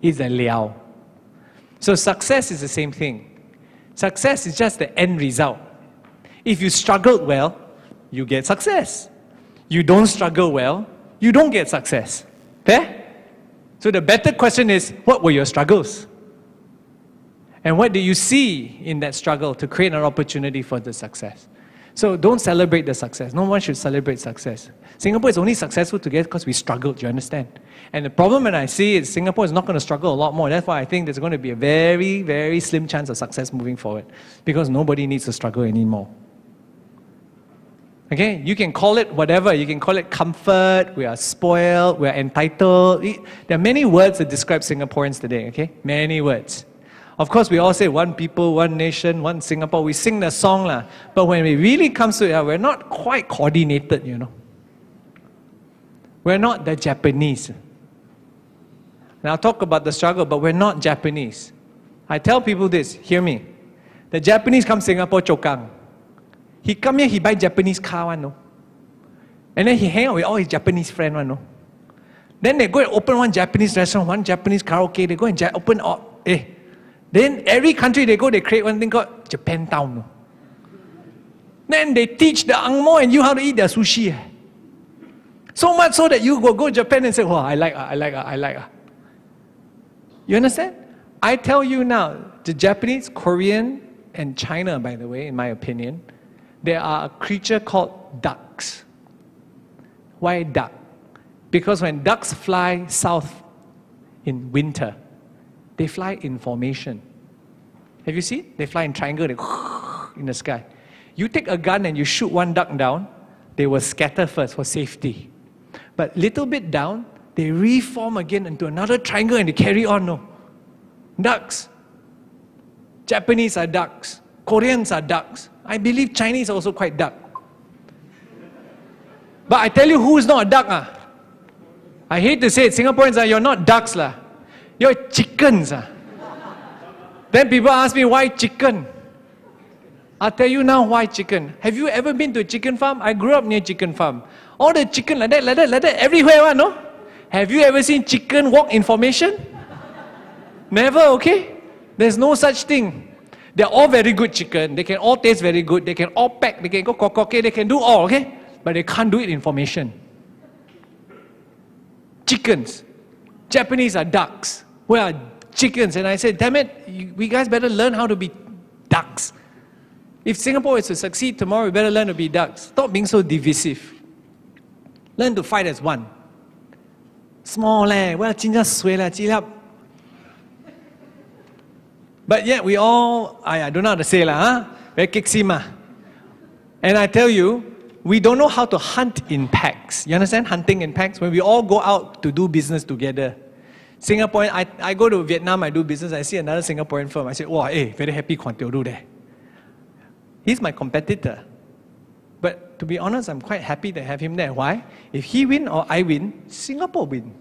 It's a liao. So success is the same thing. Success is just the end result. If you struggled well, you get success. You don't struggle well, you don't get success. There? So the better question is what were your struggles? And what do you see in that struggle to create an opportunity for the success? So don't celebrate the success. No one should celebrate success. Singapore is only successful together because we struggled, you understand? And the problem that I see is Singapore is not going to struggle a lot more. That's why I think there's going to be a very, very slim chance of success moving forward. Because nobody needs to struggle anymore. Okay, you can call it whatever. You can call it comfort. We are spoiled. We are entitled. There are many words that describe Singaporeans today. Okay, many words. Of course, we all say one people, one nation, one Singapore. We sing the song lah. But when it really comes to it, we're not quite coordinated. You know, we're not the Japanese. And I'll talk about the struggle, but we're not Japanese. I tell people this. Hear me. The Japanese come Singapore chokang. He come here, he buy Japanese car one, no? And then he hang out with all his Japanese friend one, no? Then they go and open one Japanese restaurant, one Japanese karaoke, they go and ja- open all, eh. Then every country they go, they create one thing called Japan Town. Then they teach the Angmo and you how to eat their sushi. So much so that you go go Japan and say, "Wow, I like, I like, I like." You understand? I tell you now, the Japanese, Korean, and China, by the way, in my opinion, there are a creature called ducks. Why duck? Because when ducks fly south in winter, they fly in formation. Have you seen? They fly in triangle, they in the sky. You take a gun and you shoot one duck down, they will scatter first for safety. But little bit down, they reform again into another triangle and they carry on. No. Ducks. Japanese are ducks. Koreans are ducks. I believe Chinese are also quite duck. But I tell you who is not a duck. Ah. I hate to say it, Singaporeans, ah, you're not ducks. lah. You're chickens. Ah. then people ask me, why chicken? I'll tell you now why chicken. Have you ever been to a chicken farm? I grew up near chicken farm. All the chicken like that, like that, like that, everywhere, one, no? Have you ever seen chicken walk in formation? Never, okay? There's no such thing. They're all very good chicken. They can all taste very good. They can all pack. They can go cock, okay? They can do all, okay? But they can't do it in formation. Chickens. Japanese are ducks. We are chickens. And I said, damn it, you, we guys better learn how to be ducks. If Singapore is to succeed tomorrow, we better learn to be ducks. Stop being so divisive. Learn to fight as one. Small leh, well, sway lah, chilap. But yet we all, I, I don't know how to say lah, huh? Very kiksima. And I tell you, we don't know how to hunt in packs. You understand? Hunting in packs? When we all go out to do business together. Singaporean, I, I go to Vietnam, I do business, I see another Singaporean firm. I say, wow, hey, eh, very happy Kwan do there. He's my competitor. But to be honest, I'm quite happy to have him there. Why? If he win or I win, Singapore win.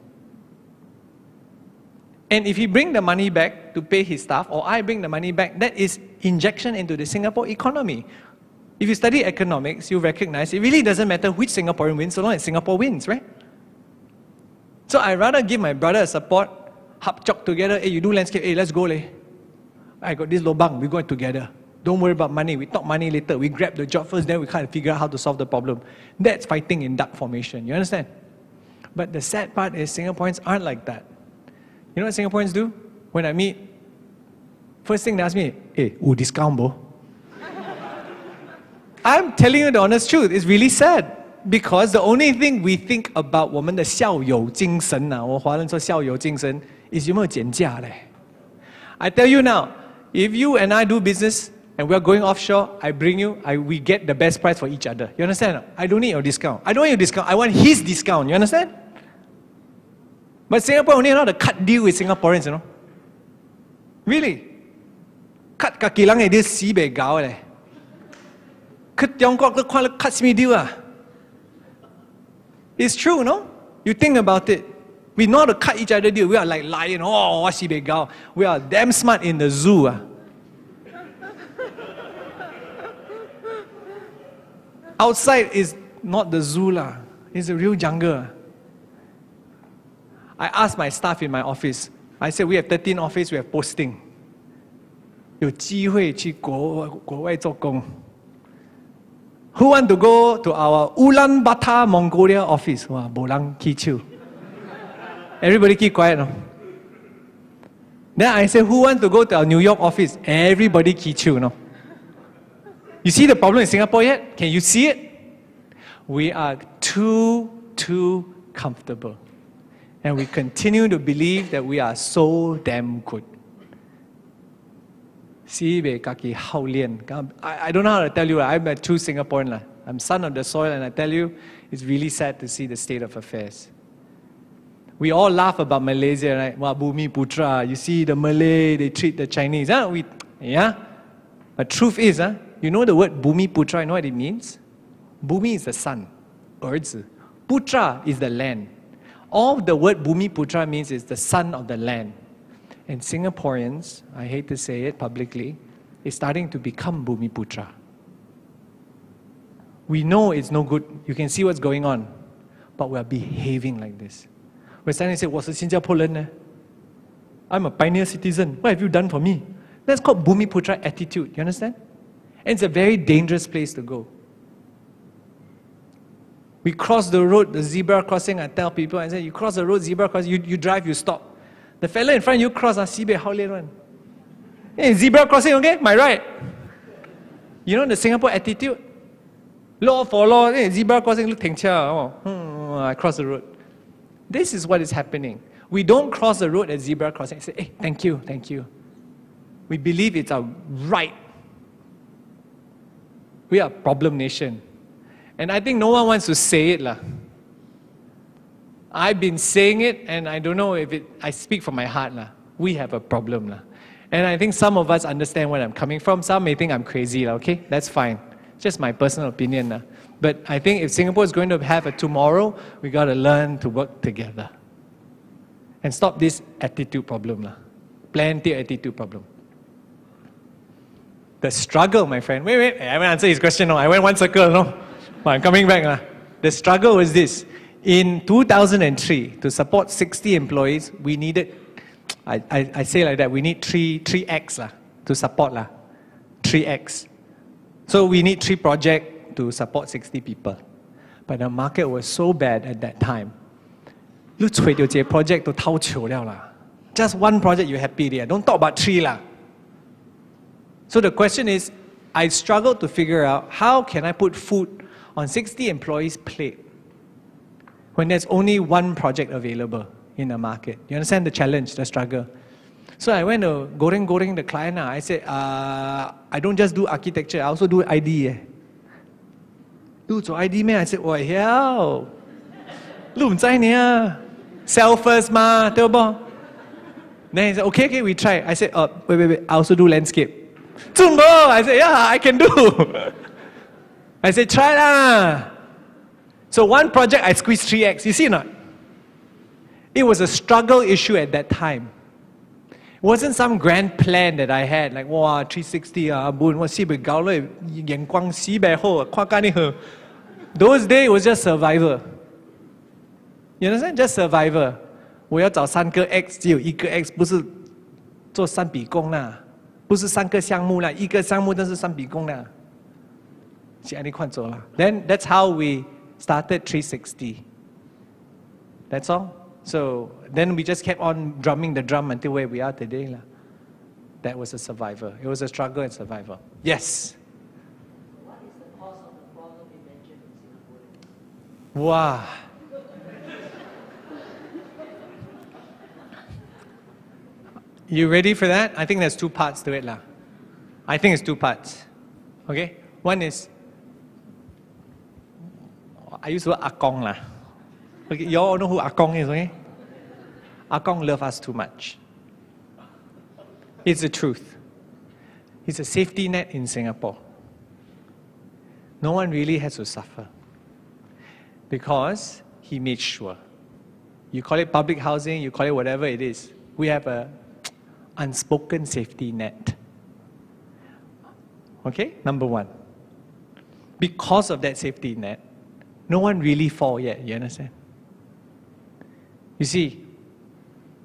And if he bring the money back to pay his staff, or I bring the money back, that is injection into the Singapore economy. If you study economics, you recognize it really doesn't matter which Singaporean wins, so long as Singapore wins, right? So I rather give my brother a support, hub chok together, hey, you do landscape, hey, let's go, leh. I got this lobang, we go together. Don't worry about money. We talk money later. We grab the job first, then we kind of figure out how to solve the problem. That's fighting in duck formation. You understand? But the sad part is Singaporeans aren't like that. You know what Singaporeans do? When I meet, first thing they ask me, hey, ooh, discount, bro. I'm telling you the honest truth. It's really sad. Because the only thing we think about 我们的校友精神啊，我华人说校友精神 is 有没有减价嘞？I tell you now, if you and I do business, and we are going offshore, I bring you, I, we get the best price for each other. You understand? I don't need your discount. I don't want your discount. I want his discount. You understand? But Singapore only know how to cut deal with Singaporeans, you know. Really? Cut kaki lang eh, dia sibei gao leh. Cut Tiongkok ke kuala cut simi deal ah. It's true, no? You think about it. We know how to cut each other deal. We are like lion, oh, what sibei gao. We are damn smart in the zoo ah. outside is not the zoo lah. It's a real jungle. I asked my staff in my office. I said we have 13 office, we have posting. 有机会去国国外做工。 Who want to go to our Ulaanbaatar, Mongolia office? Wow, bolang kichu. Everybody keep quiet. No? Then I said, who want to go to our New York office? Everybody kichu. No? You see the problem in Singapore yet? Can you see it? We are too, too comfortable. And we continue to believe that we are so damn good. I, I don't know how to tell you, I'm a true Singaporean. I'm son of the soil, and I tell you, it's really sad to see the state of affairs. We all laugh about Malaysia, right? Wow, Bumi Putra. You see the Malay, they treat the Chinese. Huh? We, yeah? But truth is, huh? You know the word Bumi Putra, you know what it means? Bumi is the sun, 儿子. Putra is the land. All the word Bumi Putra means is the son of the land. And Singaporeans, I hate to say it publicly, is starting to become Bumi Putra. We know it's no good. You can see what's going on. But we're behaving like this. We're starting to say, "What's i eh? I'm a pioneer citizen. What have you done for me? That's called Bumi Putra attitude. You understand? And it's a very dangerous place to go. We cross the road, the zebra crossing, I tell people, I say, you cross the road, zebra crossing, you, you drive, you stop. The fella in front you cross, ah, sibe, how late one? Hey, zebra crossing, okay? My right. You know the Singapore attitude? Law for law, hey, zebra crossing, look, teng oh, hmm, I cross the road. This is what is happening. We don't cross the road at zebra crossing. Say, hey, thank you, thank you. We believe it's our right we are a problem nation. And I think no one wants to say it. Lah. I've been saying it, and I don't know if it, I speak from my heart. Lah. We have a problem. Lah. And I think some of us understand where I'm coming from. Some may think I'm crazy, lah, okay? That's fine. Just my personal opinion. Lah. But I think if Singapore is going to have a tomorrow, we got to learn to work together. And stop this attitude problem. Lah. Plenty attitude problem. The struggle, my friend. Wait, wait. I haven't answered his question. No, I went one circle. No, but I'm coming back. Lah. The struggle was this. In 2003, to support 60 employees, we needed, I, I, I say like that, we need 3, 3x lah, to support. Lah. 3x. So we need three projects to support 60 people. But the market was so bad at that time. 你吹到这 project 都偷潮了啦。Just one project you happy there. Don't talk about three lah. So the question is, I struggled to figure out how can I put food on 60 employees' plate when there's only one project available in the market. You understand the challenge, the struggle. So I went to goring Goreng, the client. Ah, I said, uh, I don't just do architecture, I also do ID. Do eh. Dude, so ID man, I said, oh hell. Look, ah. Sell first ma, Then he said, okay, okay, we try. I said, oh, wait, wait, wait, I also do landscape. Zumbo! I said, yeah, I can do. I said, try lah. So one project, I squeezed 3x. You see or not? It was a struggle issue at that time. It wasn't some grand plan that I had, like, wow, 360 ah, boon, what si gao le, yan guang si bei ho, kwa ka ni he. Those days, it was just survival. You understand? Just survival. 我要找三个 X，只有一个 X，不是做三笔工啦，不是三个项目啦，一个项目都是三笔工啦。是安尼看做啦。Then that's how we started 360. That's all. So then we just kept on drumming the drum until where we are today. lah. That was a survivor. It was a struggle and survival. Yes. What is the cause of the problem in Singapore? Wow. You ready for that? I think there's two parts to it. lah. I think it's two parts. Okay? One is I used to word Akong lah. Okay, you all know who Akong is, okay? Akong love us too much. It's the truth. It's a safety net in Singapore. No one really has to suffer. Because he made sure. You call it public housing, you call it whatever it is. We have a unspoken safety net. Okay? Number one. Because of that safety net, no one really fall yet, you understand? You see,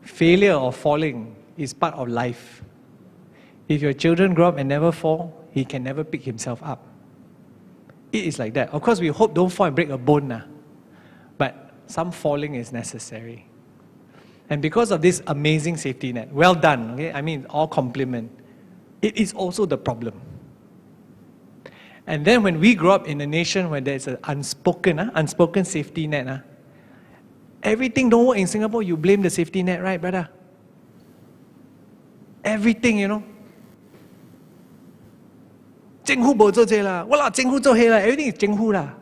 failure or falling is part of life. If your children grow up and never fall, he can never pick himself up. It is like that. Of course, we hope don't fall and break a bone, nah. but some falling is necessary. And because of this amazing safety net, well done, okay? I mean, all compliment. It is also the problem. And then when we grow up in a nation where there's an unspoken, uh, unspoken safety net, uh, everything don't work in Singapore, you blame the safety net, right, brother? Everything, you know. 政府冇做这啦，我啦政府做黑啦，everything is 政府啦。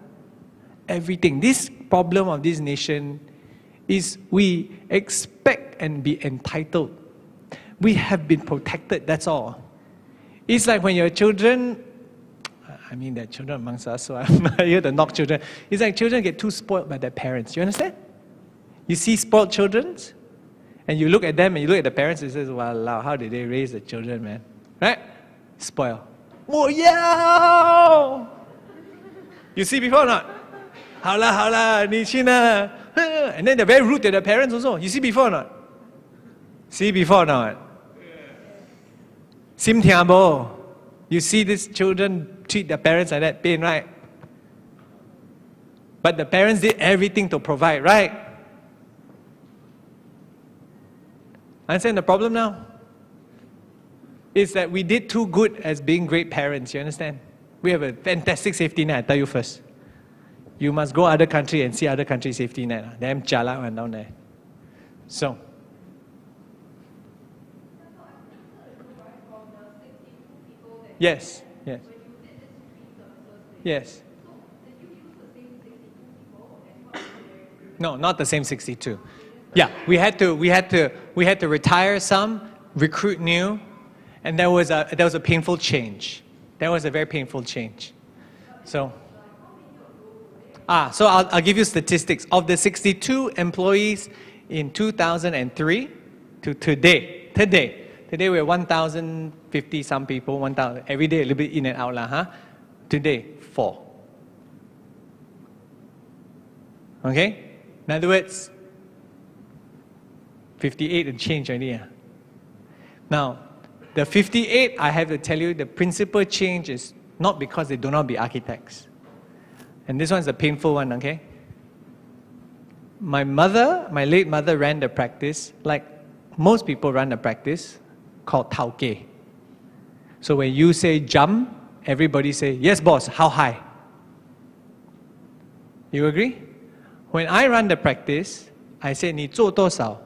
Everything. This problem of this nation is we expect and be entitled. We have been protected, that's all. It's like when your children I mean, there are children amongst us, so I'm here to knock children. It's like children get too spoiled by their parents. You understand? You see spoiled children, and you look at them and you look at the parents and says, wow, how did they raise the children, man? Right? Spoil. Oh, yeah! You see before or not? Hala, howla, nichina. And then they're very rude to their parents also. You see before or not? See before or not? Sim tiabo. You see these children treat their parents like that, pain, right? But the parents did everything to provide, right? Understand the problem now? Is that we did too good as being great parents, you understand? We have a fantastic safety net, I tell you first. You must go other country and see other country safety net. Damn chala one down there. So, Yes, yes. Yes. No, not the same 62. Yeah, we had to, we had to, we had to retire some, recruit new, and that was a, there was a painful change. That was a very painful change. So, ah, so I'll, I'll give you statistics. Of the 62 employees in 2003 to today, today, today we're 1,050 some people, 1,000, every day a little bit in and out, lah, huh? Today, four. Okay? In other words, 58 and change ah. Now, the 58, I have to tell you, the principal change is not because they do not be architects. And this one's a painful one, okay? My mother, my late mother, ran the practice like most people run a practice called Tauke. So when you say jump, everybody say, yes, boss, how high? You agree? When I run the practice, I say 你做多少，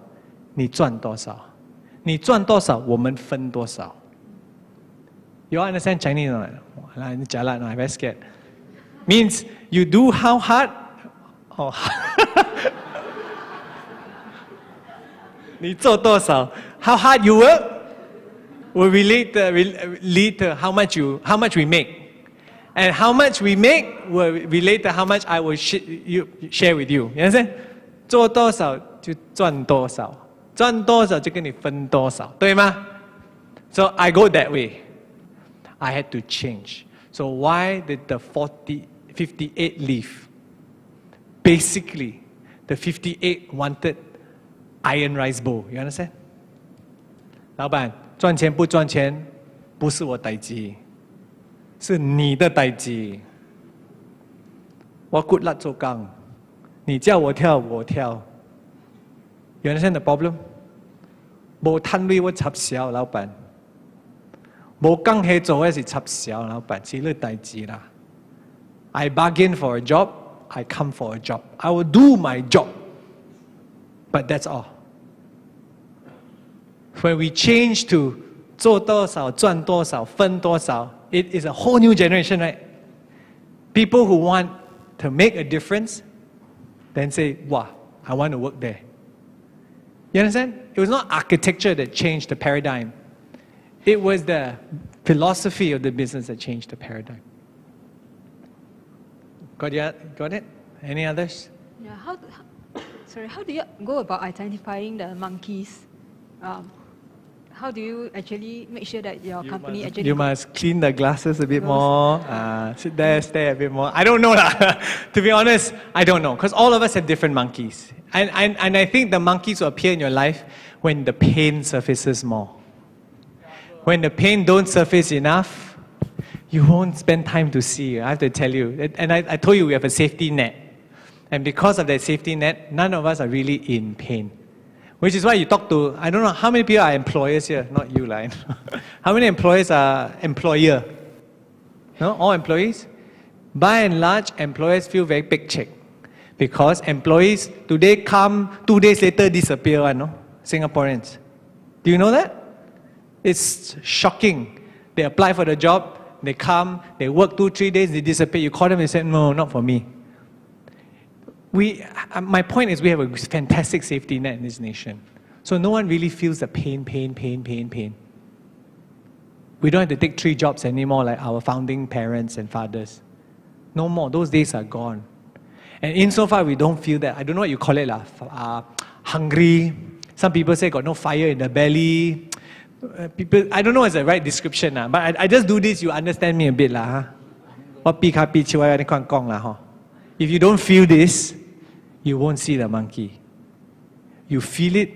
你赚多少，你赚多少，我们分多少。You all understand Chinese or not? Wah, ni jalan, I very scared. Means you do how hard? Oh. 你做多少？How hard you work will relate the, will lead to how much you how much we make, and how much we make will relate to how much I will sh- you share with you. You understand? 做多少就赚多少，赚多少就跟你分多少，对吗？So I go that way. I had to change. So why did the 40, 58 leave? Basically, the 58 wanted iron rice bowl. You understand? 老板， 赚钱不赚钱不是我代志，是你的代志。我 good luck 做工，你叫我跳我跳。You understand the problem？冇攤位我插小老闆，冇工起做也是插小老板，是你代志啦。I bargain for a job, I come for a job. I will do my job. But that's all. When we change to 做多少赚多少分多少, it is a whole new generation, right? People who want to make a difference, then say, wow, I want to work there. You understand? It was not architecture that changed the paradigm. It was the philosophy of the business that changed the paradigm. Got, ya, got it? Any others? Yeah, how, how, sorry, how do you go about identifying the monkeys? Um, how do you actually make sure that your company must, actually you must clean the glasses a bit more. Uh, sit there, stare a bit more. I don't know. lah. to be honest, I don't know. Because all of us have different monkeys. And, and, and I think the monkeys will appear in your life when the pain surfaces more. When the pain don't surface enough, you won't spend time to see. I have to tell you. And I, I told you we have a safety net. And because of that safety net, none of us are really in pain. Which is why you talk to, I don't know, how many people are employers here? Not you, line. how many employers are employer? No, all employees? By and large, employers feel very big check. Because employees today come, two days later disappear, I know, Singaporeans. Do you know that? It's shocking. They apply for the job, they come, they work two, three days, they disappear. You call them and say, no, not for me. We, uh, my point is we have a fantastic safety net in this nation. So no one really feels the pain, pain, pain, pain, pain. We don't have to take three jobs anymore like our founding parents and fathers. No more. Those days are gone. And insofar we don't feel that, I don't know what you call it, lah, uh, hungry. Some people say got no fire in the belly. Uh, people, I don't know what's the right description, lah, but I, I just do this, you understand me a bit. Lah. Huh? If you don't feel this, you won't see the monkey. You feel it,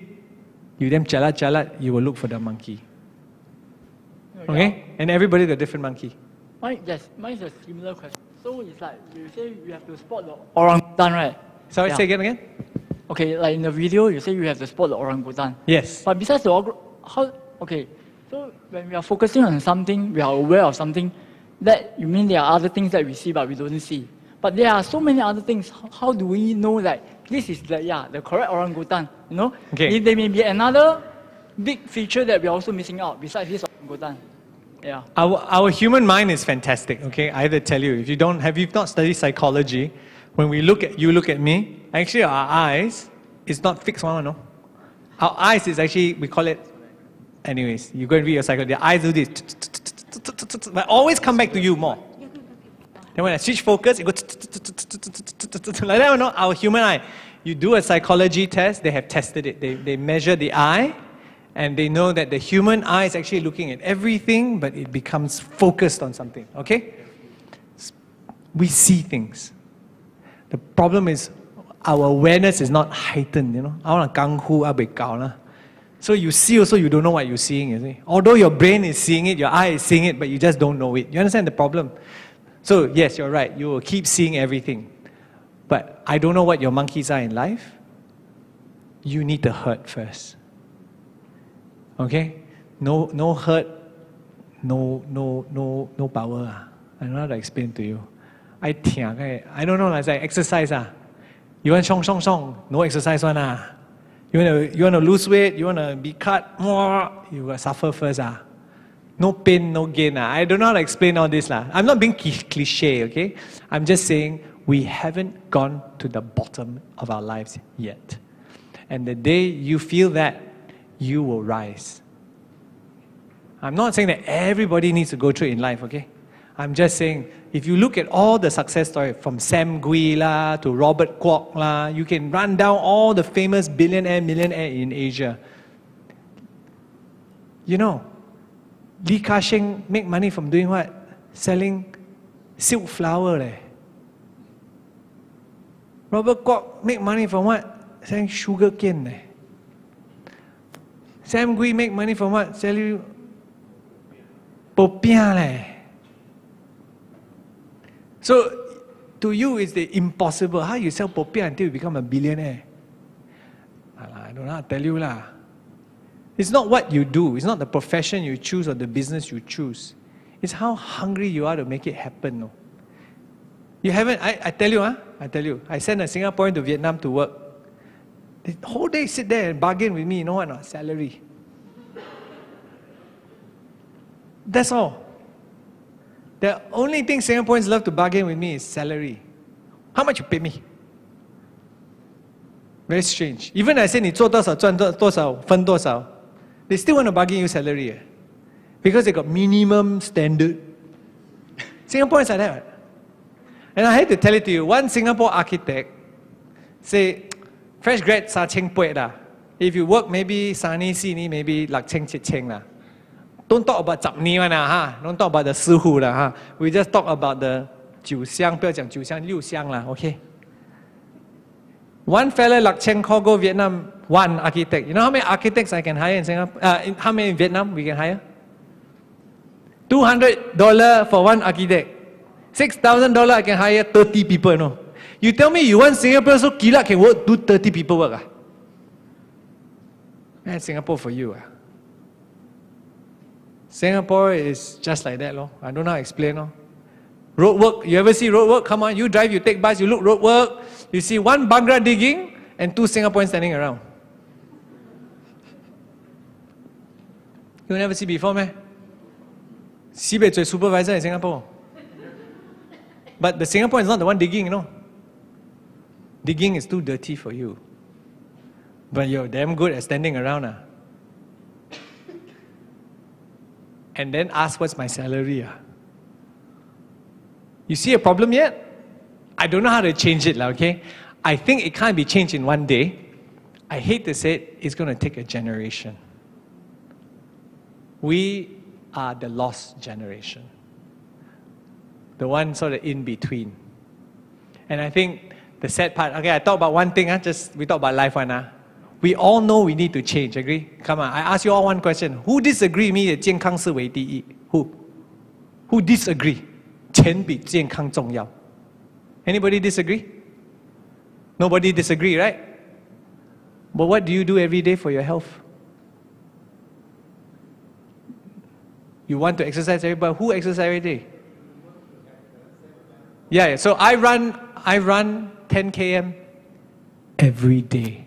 you then chalat chalat, you will look for the monkey. Oh, okay? And everybody got different monkey. Mine, yes, mine is a similar question. So it's like you say you have to spot the orangutan, right? Sorry, Yeah. say again, again? Okay, like in the video, you say you have to spot the orangutan. Yes. But besides the how? Okay, so when we are focusing on something, we are aware of something. That you mean there are other things that we see but we don't see. But there are so many other things. How, do we know that this is the yeah the correct orangutan? You know, Okay. If there may be another big feature that we are also missing out besides this orangutan. Yeah. Our, our human mind is fantastic, okay? I have to tell you, if you don't have, you've not studied psychology, When we look at you, look at me. Actually, our eyes is not fixed one, no. Our eyes is actually we call it. Anyways, you go and read your cycle. The eyes do this, but always come back to you more. Then when I switch focus, it goes like that. No, our human eye. You do a psychology test. They have tested it. They they measure the eye, and they know that the human eye is actually looking at everything, but it becomes focused on something. Okay. We see things. The problem is our awareness is not heightened, you know. I want to. So you see also you don't know what you're seeing, you see. Although your brain is seeing it, your eye is seeing it, but you just don't know it. You understand the problem? So yes, you're right. You will keep seeing everything. But I don't know what your monkeys are in life. You need the hurt first. Okay? No no hurt, no no no no power. Ah. I don't know how to explain to you. I think I don't know, like exercise. Ah. You want shong shong shong, no exercise one. Ah. You want to you want to lose weight, you want to be cut, more, you will suffer first. Ah. No pain, no gain. Ah. I don't know how to explain all this. lah. I'm not being cliche, okay? I'm just saying we haven't gone to the bottom of our lives yet. And the day you feel that, you will rise. I'm not saying that everybody needs to go through in life, okay? I'm just saying, if you look at all the success stories from Sam Goi la to Robert Kuok la, you can run down all the famous billionaire, millionaire in Asia. You know, Li Ka-shing make money from doing what? Selling silk flower. Eh. Robert Kuok make money from what? Selling sugar cane. Eh. Sam Goi make money from what? Selling popiah. Eh. So to you, it's the impossible. How you sell popiah until you become a billionaire? I don't know tell you lah. It's not what you do. It's not the profession you choose or the business you choose. It's how hungry you are to make it happen. No? You haven't, I, I tell you, huh? I tell you, I sent a Singaporean to Vietnam to work. The whole day sit there and bargain with me, you know what? No? Salary. That's all. The only thing Singaporeans love to bargain with me is salary. How much you pay me? Very strange. Even I say 你做多少赚多多少分多少, they still want to bargain you salary. Eh? Because they got minimum standard. Singaporeans are that. And I hate to tell it to you, one Singapore architect say, fresh grad sa cheng lah. If you work maybe sunny sini maybe like cheng cheng lah. Don't talk about 十年 one ha. Don't talk about the 师傅啦 ha. We just talk about the 九香，不要讲九香，六香啦，OK。 One fella like Cheng call go Vietnam, one architect. You know how many architects I can hire in Singapore? Uh, in, how many in Vietnam we can hire? Two hundred dollar for one architect. Six thousand dollar I can hire thirty people. No, you tell me you want Singapore so kilat can work do thirty people work ah? That's Singapore for you ah. Singapore is just like that, lo. I don't know how to explain, lo. Road work, you ever see road work? Come on, you drive, you take bus, you look road work, you see one Bangra digging and two Singaporeans standing around. You never see before, man? Sibei is a supervisor in Singapore. But the Singapore is not the one digging, you know. Digging is too dirty for you. But you're damn good at standing around. Ah. and then ask what's my salary. Ah. You see a problem yet? I don't know how to change it, okay? I think it can't be changed in one day. I hate to say it, it's going to take a generation. We are the lost generation, the one sort of in between. And I think the sad part, okay, I talk about one thing, huh? just we talk about life one. Huh? We all know we need to change, agree? Come on, I ask you all one question. Who disagree with me that 健康是为第一? Who? Who disagree? 钱比健康重要. Anybody disagree? Nobody disagree, right? But what do you do every day for your health? You want to exercise every day, who exercise every day? Yeah, so I run I run 10 km every day.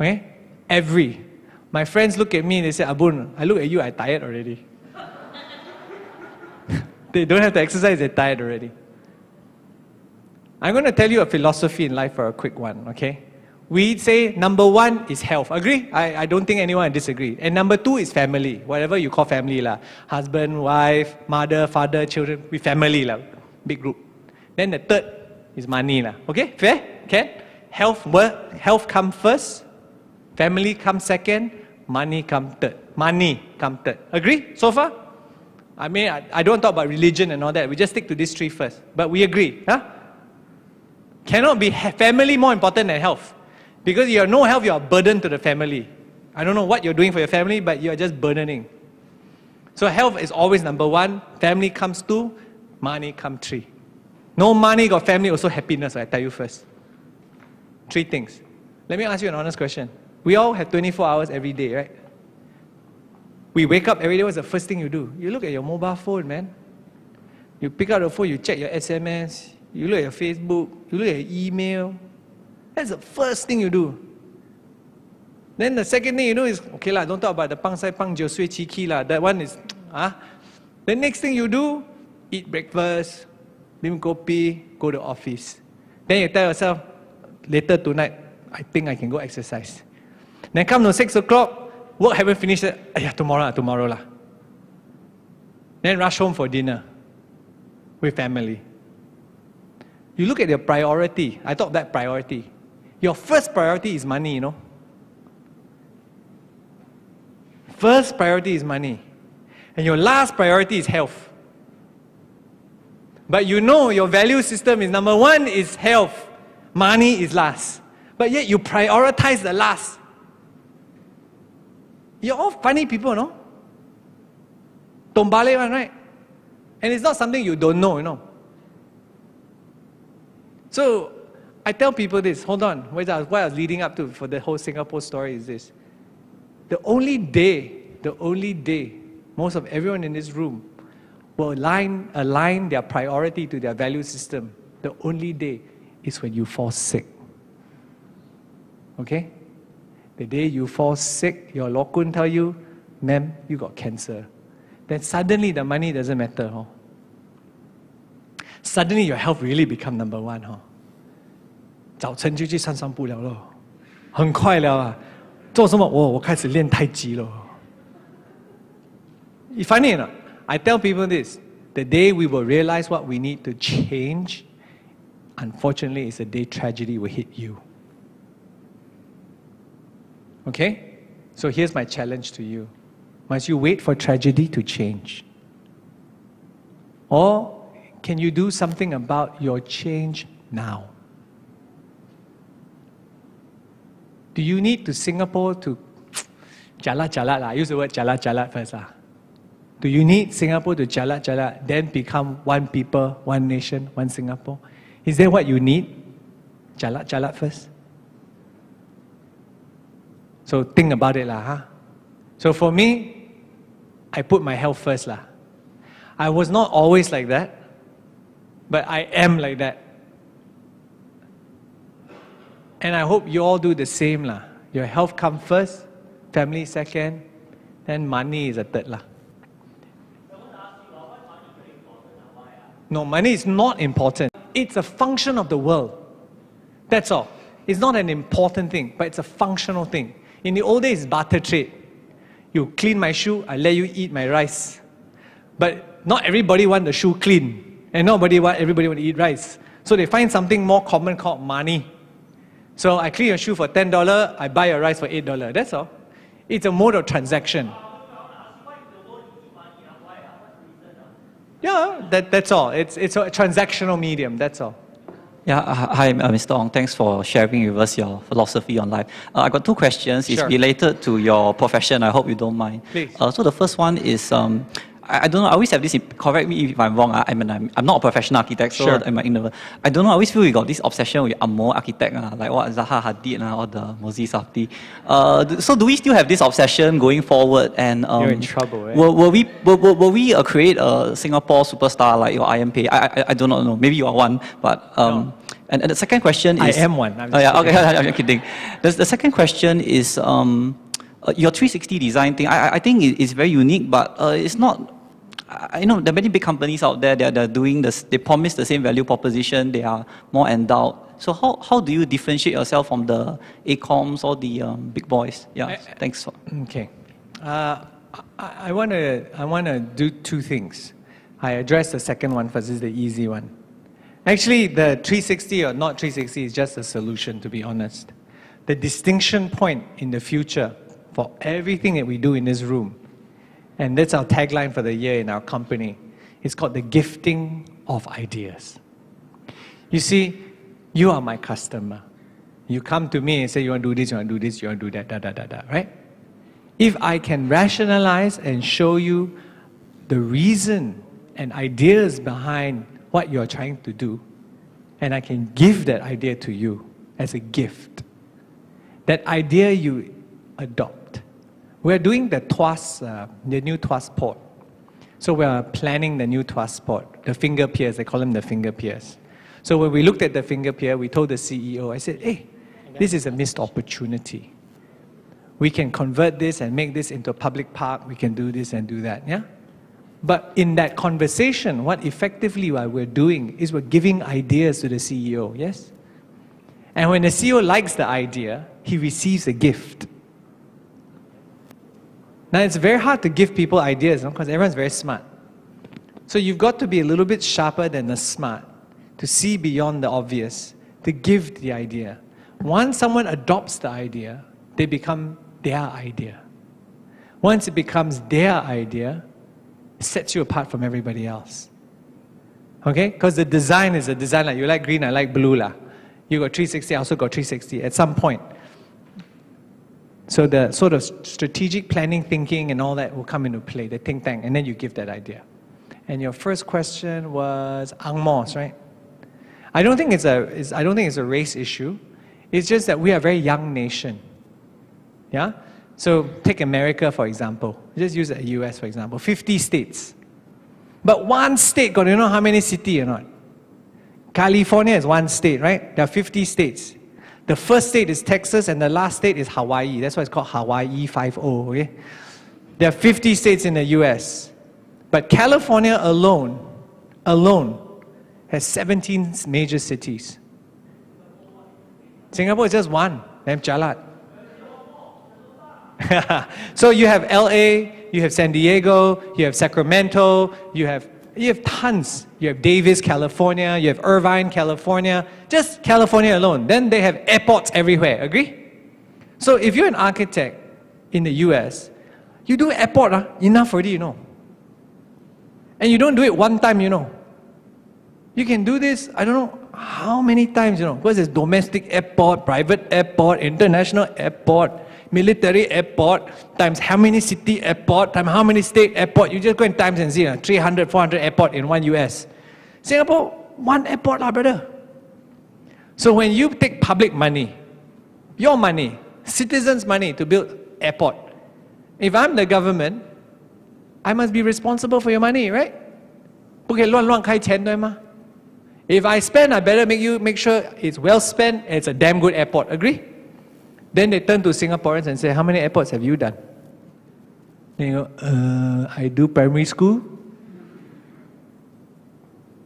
Okay? Every. My friends look at me and they say, Abun, I look at you, I'm tired already. they don't have to exercise, they're tired already. I'm going to tell you a philosophy in life for a quick one, okay? We say number one is health. Agree? I, I don't think anyone disagree. And number two is family, whatever you call family. La. Husband, wife, mother, father, children, we family. La. Big group. Then the third is money. La. Okay? Fair? Okay? Health, work, health come first, family come second, money come third. Money come third. Agree so far? I mean, I, I don't talk about religion and all that. We just stick to these three first. But we agree. Huh? Cannot be family more important than health. Because you have no health, you are a burden to the family. I don't know what you're doing for your family, but you are just burdening. So health is always number one. Family comes two, money comes three. No money, got family, also happiness, I tell you first. Three things. Let me ask you an honest question. We all have 24 hours every day, right? We wake up every day, what's the first thing you do? You look at your mobile phone, man. You pick up the phone, you check your SMS, you look at your Facebook, you look at your email. That's the first thing you do. Then the second thing you do is, okay lah, don't talk about the pang sai pang jiu sui chi ki lah. That one is, ah. The next thing you do, eat breakfast, bim kopi, go to office. Then you tell yourself, later tonight, I think I can go exercise. Then come to six o'clock, work haven't finished. Yeah, tomorrow tomorrow lah. Then rush home for dinner with family. You look at your priority. I thought that priority. Your first priority is money, you know. First priority is money. And your last priority is health. But you know your value system is number one is health. Money is last. But yet you prioritize the last. You're all funny people, no? Tombale one, right? And it's not something you don't know, you know. So I tell people this, hold on, what I, was, leading up to for the whole Singapore story is this. The only day, the only day, most of everyone in this room will align, align their priority to their value system. The only day is when you fall sick. Okay? The day you fall sick, your lokun tell you, ma'am, you got cancer. Then suddenly the money doesn't matter. Huh? Suddenly your health really become number one. Huh? 早晨就去散散步了咯，很快了啊！做什么？我我开始练太极了。You funny enough, I tell people this: the day we will realize what we need to change, unfortunately, is the day tragedy will hit you. Okay? So here's my challenge to you. Must you wait for tragedy to change? Or can you do something about your change now? Do you need to Singapore to jalat jalat? I use the word jalat jalat first. Lah. Do you need Singapore to jalat jalat, then become one people, one nation, one Singapore? Is that what you need? Jalat jalat first? So think about it lah, huh? So for me, I put my health first lah. I was not always like that, but I am like that. And I hope you all do the same lah. Your health come first, family second, then money is a third lah. No, money is not important. It's a function of the world. That's all. It's not an important thing, but it's a functional thing. In the old days, barter trade. You clean my shoe, I let you eat my rice. But not everybody want the shoe clean, and nobody want everybody want to eat rice. So they find something more common called money. So I clean your shoe for ten dollar, I buy your rice for eight dollar. That's all. It's a mode of transaction. Yeah, that, that's all. It's, it's a transactional medium, that's all. Yeah, hi, uh, Mr. Ong. Thanks for sharing with us your philosophy on life. Uh, I got two questions. Sure. It's related to your profession. I hope you don't mind. Please. Uh, so the first one is, um, I, don't know. I always have this. Correct me if I'm wrong. I, I mean, I'm, I'm not a professional architect, so sure. I'm in I don't know. I always feel we got this obsession with Angmo architect, uh, like what Zaha Hadid uh, or the Moses Safdie. Uh, so do we still have this obsession going forward? And um, you're in trouble. Right? Will, will we will, will, we uh, create a Singapore superstar like your I.M. Pei? I, I I don't know. Maybe you are one, but. Um, no. And, and the second question is. I am one. I'm oh, yeah, okay, I'm kidding. The, the second question is um, uh, your 360 design thing. I, I think it is very unique, but uh, it's not. I I know there are many big companies out there that are doing this. They promise the same value proposition. They are more endowed. So how, how do you differentiate yourself from the AECOMs or the um, big boys? Yeah, thanks. For, Okay. Uh, I, I want to I wanna do two things. I address the second one first, this is the easy one. Actually, the 360 or not 360 is just a solution, to be honest. The distinction point in the future for everything that we do in this room, and that's our tagline for the year in our company, is called the gifting of ideas. You see, you are my customer. You come to me and say, You want to do this, you want to do this, you want to do that, da da da da, right? If I can rationalize and show you the reason and ideas behind what you're trying to do, and I can give that idea to you as a gift, that idea you adopt. We're doing the Tuas, uh, the new Tuas port. So we're planning the new Tuas port, the finger piers, they call them the finger piers. So when we looked at the finger pier, we told the CEO, I said, hey, this is a missed opportunity. We can convert this and make this into a public park. We can do this and do that, yeah? But in that conversation, what effectively what we're doing is we're giving ideas to the CEO, yes? And when the CEO likes the idea, he receives a gift. Now, it's very hard to give people ideas because everyone's very smart. So you've got to be a little bit sharper than the smart to see beyond the obvious, to give the idea. Once someone adopts the idea, they become their idea. Once it becomes their idea, sets you apart from everybody else. Okay? Because the design is a design like you like green, I like blue. lah. You got 360, I also got 360 at some point. So the sort of strategic planning thinking and all that will come into play, the think tank, and then you give that idea. And your first question was Ang Angmos, right? I don't think it's a, it's, I don't think it's a race issue. It's just that we are a very young nation. Yeah? So take America, for example. Just use the US, for example. 50 states. But one state got you know how many city or not? California is one state, right? There are 50 states. The first state is Texas and the last state is Hawaii. That's why it's called Hawaii 5 okay? There are 50 states in the US. But California alone, alone, has 17 major cities. Singapore is just one. Them chalat. so you have LA, you have San Diego, you have Sacramento, you have you have tons. You have Davis, California, you have Irvine, California, just California alone. Then they have airports everywhere, agree? So if you're an architect in the US, you do airport, uh, enough already, you know. And you don't do it one time, you know. You can do this, I don't know how many times, you know, because there's domestic airport, private airport, international airport, military airport, times how many city airport, times how many state airport. You just go in times and see, uh, 300, 400 airport in one US. Singapore, one airport, lah, brother. So when you take public money, your money, citizens' money to build airport, if I'm the government, I must be responsible for your money, right? 不可以乱乱开钱，对吗？if I spend, I better make you make sure it's well spent and it's a damn good airport. Agree? Then they turn to Singaporeans and say, How many airports have you done? Then you go, uh, I do primary school.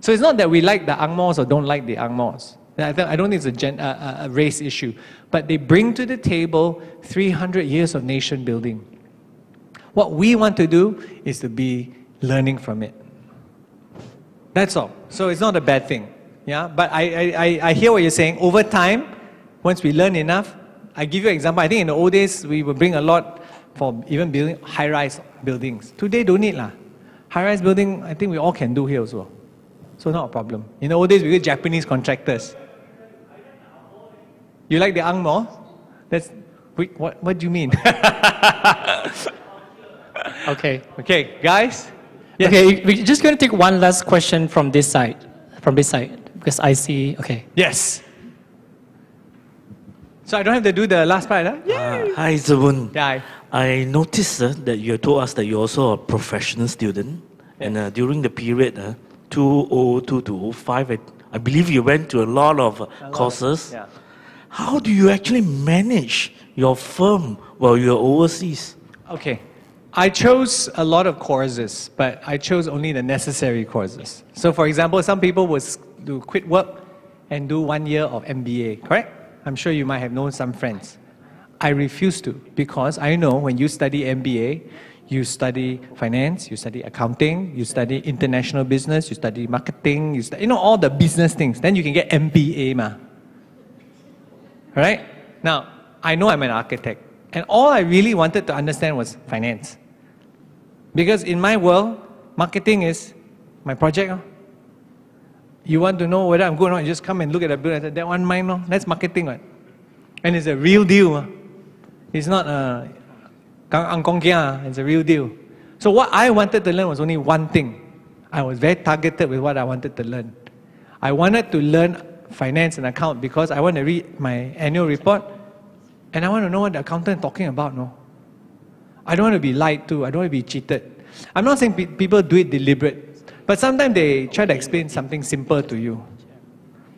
So it's not that we like the Ang Angmos or don't like the Angmos. I, th- I don't think it's a, gen- uh, a race issue. But they bring to the table 300 years of nation building. What we want to do is to be learning from it. That's all. So it's not a bad thing. Yeah, but I, I, I hear what you're saying. Over time, once we learn enough, I give you an example. I think in the old days, we would bring a lot for even building high-rise buildings. Today, don't need lah. High-rise building, I think we all can do here also. So not a problem. In the old days, we get Japanese contractors. You like the Angmo? That's, wait, what, what do you mean? Okay. okay, guys? Yes. Okay, we're just going to take one last question from this side. From this side. Because I see, okay. Yes. So I don't have to do the last part, huh? Yeah. Uh, hi, Tze Boon. Yeah. I noticed uh, that you told us that you're also a professional student. And uh, during the period uh, 2002 to 05, I, I believe you went to a lot of uh, courses. Yeah. How do you actually manage your firm while you're overseas? Okay. I chose a lot of courses, but I chose only the necessary courses. So, for example, some people would do quit work and do one year of MBA, correct? I'm sure you might have known some friends. I refuse to because I know when you study MBA, you study finance, you study accounting, you study international business, you study marketing, you, stu- you know all the business things. Then you can get MBA, ma. Right? Now, I know I'm an architect, and all I really wanted to understand was finance. Because in my world, marketing is my project. Oh. You want to know whether I'm good or not, you just come and look at the bill and that one mine, no? that's marketing. Right? And it's a real deal. It's not a kang- kia, it's a real deal. So what I wanted to learn was only one thing. I was very targeted with what I wanted to learn. I wanted to learn finance and account because I want to read my annual report and I want to know what the accountant is talking about, no? I don't want to be lied to. I don't want to be cheated. I'm not saying pe- people do it deliberate, but sometimes they try to explain something simple to you.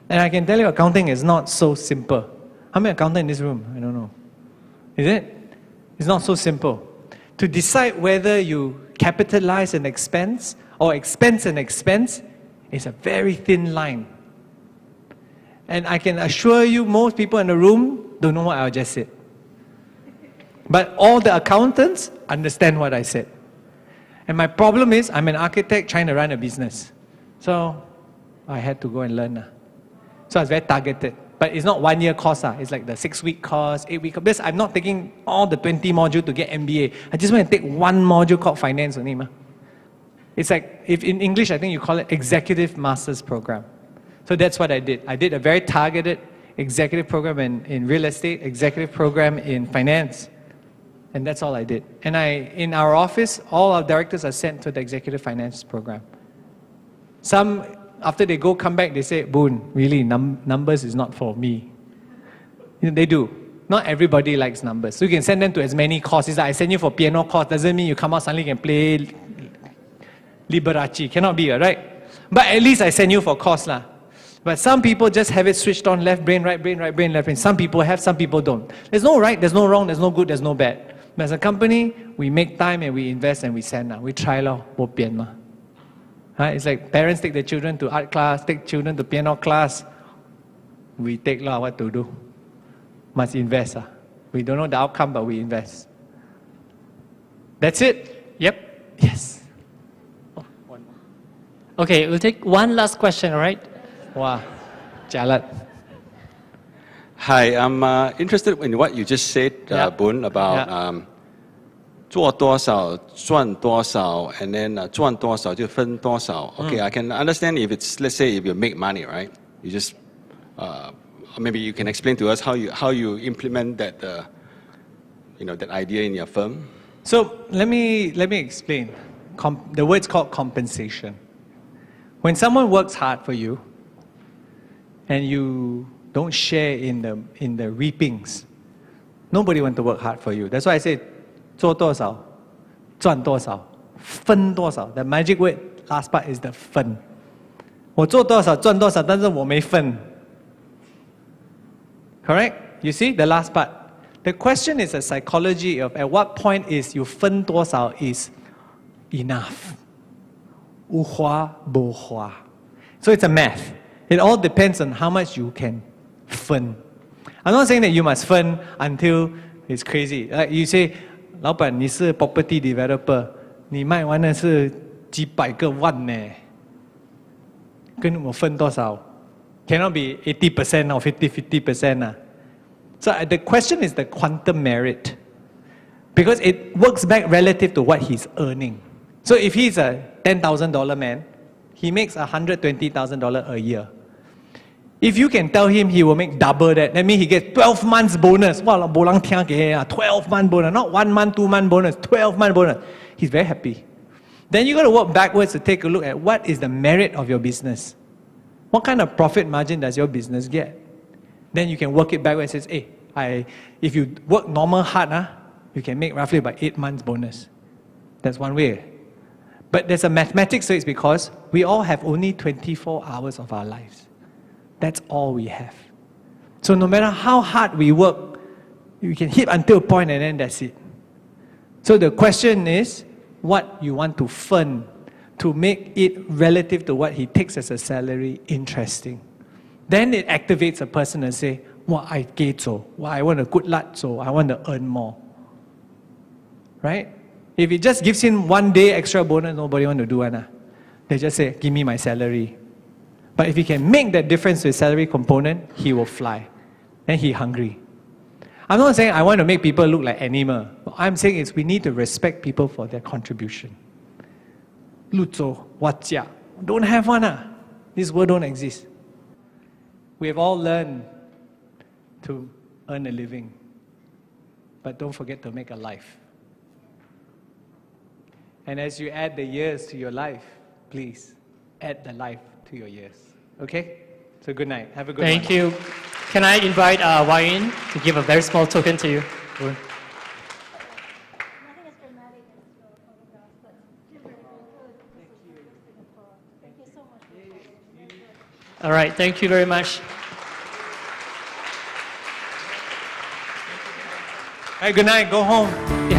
And I can tell you, accounting is not so simple. How many accountant in this room? I don't know. Is it? It's not so simple. To decide whether you capitalize an expense or expense an expense is a very thin line. And I can assure you, most people in the room don't know what I just said. But all the accountants understand what I said. And my problem is, I'm an architect trying to run a business. So I had to go and learn. ah. So I was very targeted. But it's not one year course, ah. it's like the six week course, eight week course. Because I'm not taking all the 20 modules to get MBA. I just want to take one module called finance only. Ma. It's like, if in English, I think you call it executive master's program. So that's what I did. I did a very targeted executive program in, in real estate, executive program in finance. And that's all I did. And I, in our office, all our directors are sent to the executive finance program. Some, after they go, come back, they say, Boon, really, num- numbers is not for me. You know, they do. Not everybody likes numbers. So you can send them to as many courses. I send you for piano course, doesn't mean you come out suddenly can play Liberace. Cannot be, right? But at least I send you for course. lah. But some people just have it switched on left brain, right brain, right brain, left brain. Some people have, some people don't. There's no right, there's no wrong, there's no good, there's no bad. But as a company, we make time and we invest and we send. lah. We try lor, bo pian ma. It's like parents take their children to art class, take children to piano class. We take lah what to do. Must invest. ah. We don't know the outcome, but we invest. That's it? Yep. Yes. Okay, we'll take one last question, all right? Wow. Jalat. Hi, I'm uh, interested in what you just said, uh, Yeah. Boon, about Yeah. um, 做多少赚多少 and then uh, 赚多少就分多少. Okay, I can understand if it's let's say if you make money, right? You just uh, maybe you can explain to us how you how you implement that uh, you know that idea in your firm. So let me let me explain. Com- the word's called compensation. When someone works hard for you, and you don't share in the in the reapings, nobody want to work hard for you. That's why I say, 做多少，赚多少，分多少. The magic word last part is the 分。我做多少赚多少，但是我没分。Correct? You see the last part. The question is a psychology of at what point is you 分多少 is enough. 无花不花. So it's a math. It all depends on how much you can 分. I'm not saying that you must 分 until it's crazy. Like you say, 老板你是 property developer，你卖完的是几百个万呢，跟我分多少？Cannot be 80% or 50 50% 啊。So uh, the question is the quantum merit. Because it works back relative to what he's earning. So if he's a $10,000 man, he makes $120,000 a year. If you can tell him he will make double that, that means he gets 12 months bonus. Wow, ah, 12 month bonus, not one month, two month bonus, 12 month bonus. He's very happy. Then you got to work backwards to take a look at what is the merit of your business. What kind of profit margin does your business get? Then you can work it backwards and says, hey, I, if you work normal hard, ah, you can make roughly about eight months bonus. That's one way. But there's a mathematics to it because we all have only 24 hours of our lives. That's all we have. So no matter how hard we work, we can hit until a point and then that's it. So the question is what you want to fund to make it relative to what he takes as a salary interesting. Then it activates a person and say, well, I get so, well, I want a good lot, so I want to earn more. Right? If it just gives him one day extra bonus, nobody want to do it. Ah. They just say, give me my salary. But if he can make that difference to his salary component, he will fly. And he hungry. I'm not saying I want to make people look like animal. What I'm saying is we need to respect people for their contribution. Luzo, Watia. Don't have one. Ah. This word don't exist. We have all learned to earn a living. But don't forget to make a life. And as you add the years to your life, please add the life to your years. Okay? So good night. Have a good night. Thank one. you. Can I invite uh, Wain to give a very small token to you? All right, thank you very much. Hey, good night. Go home.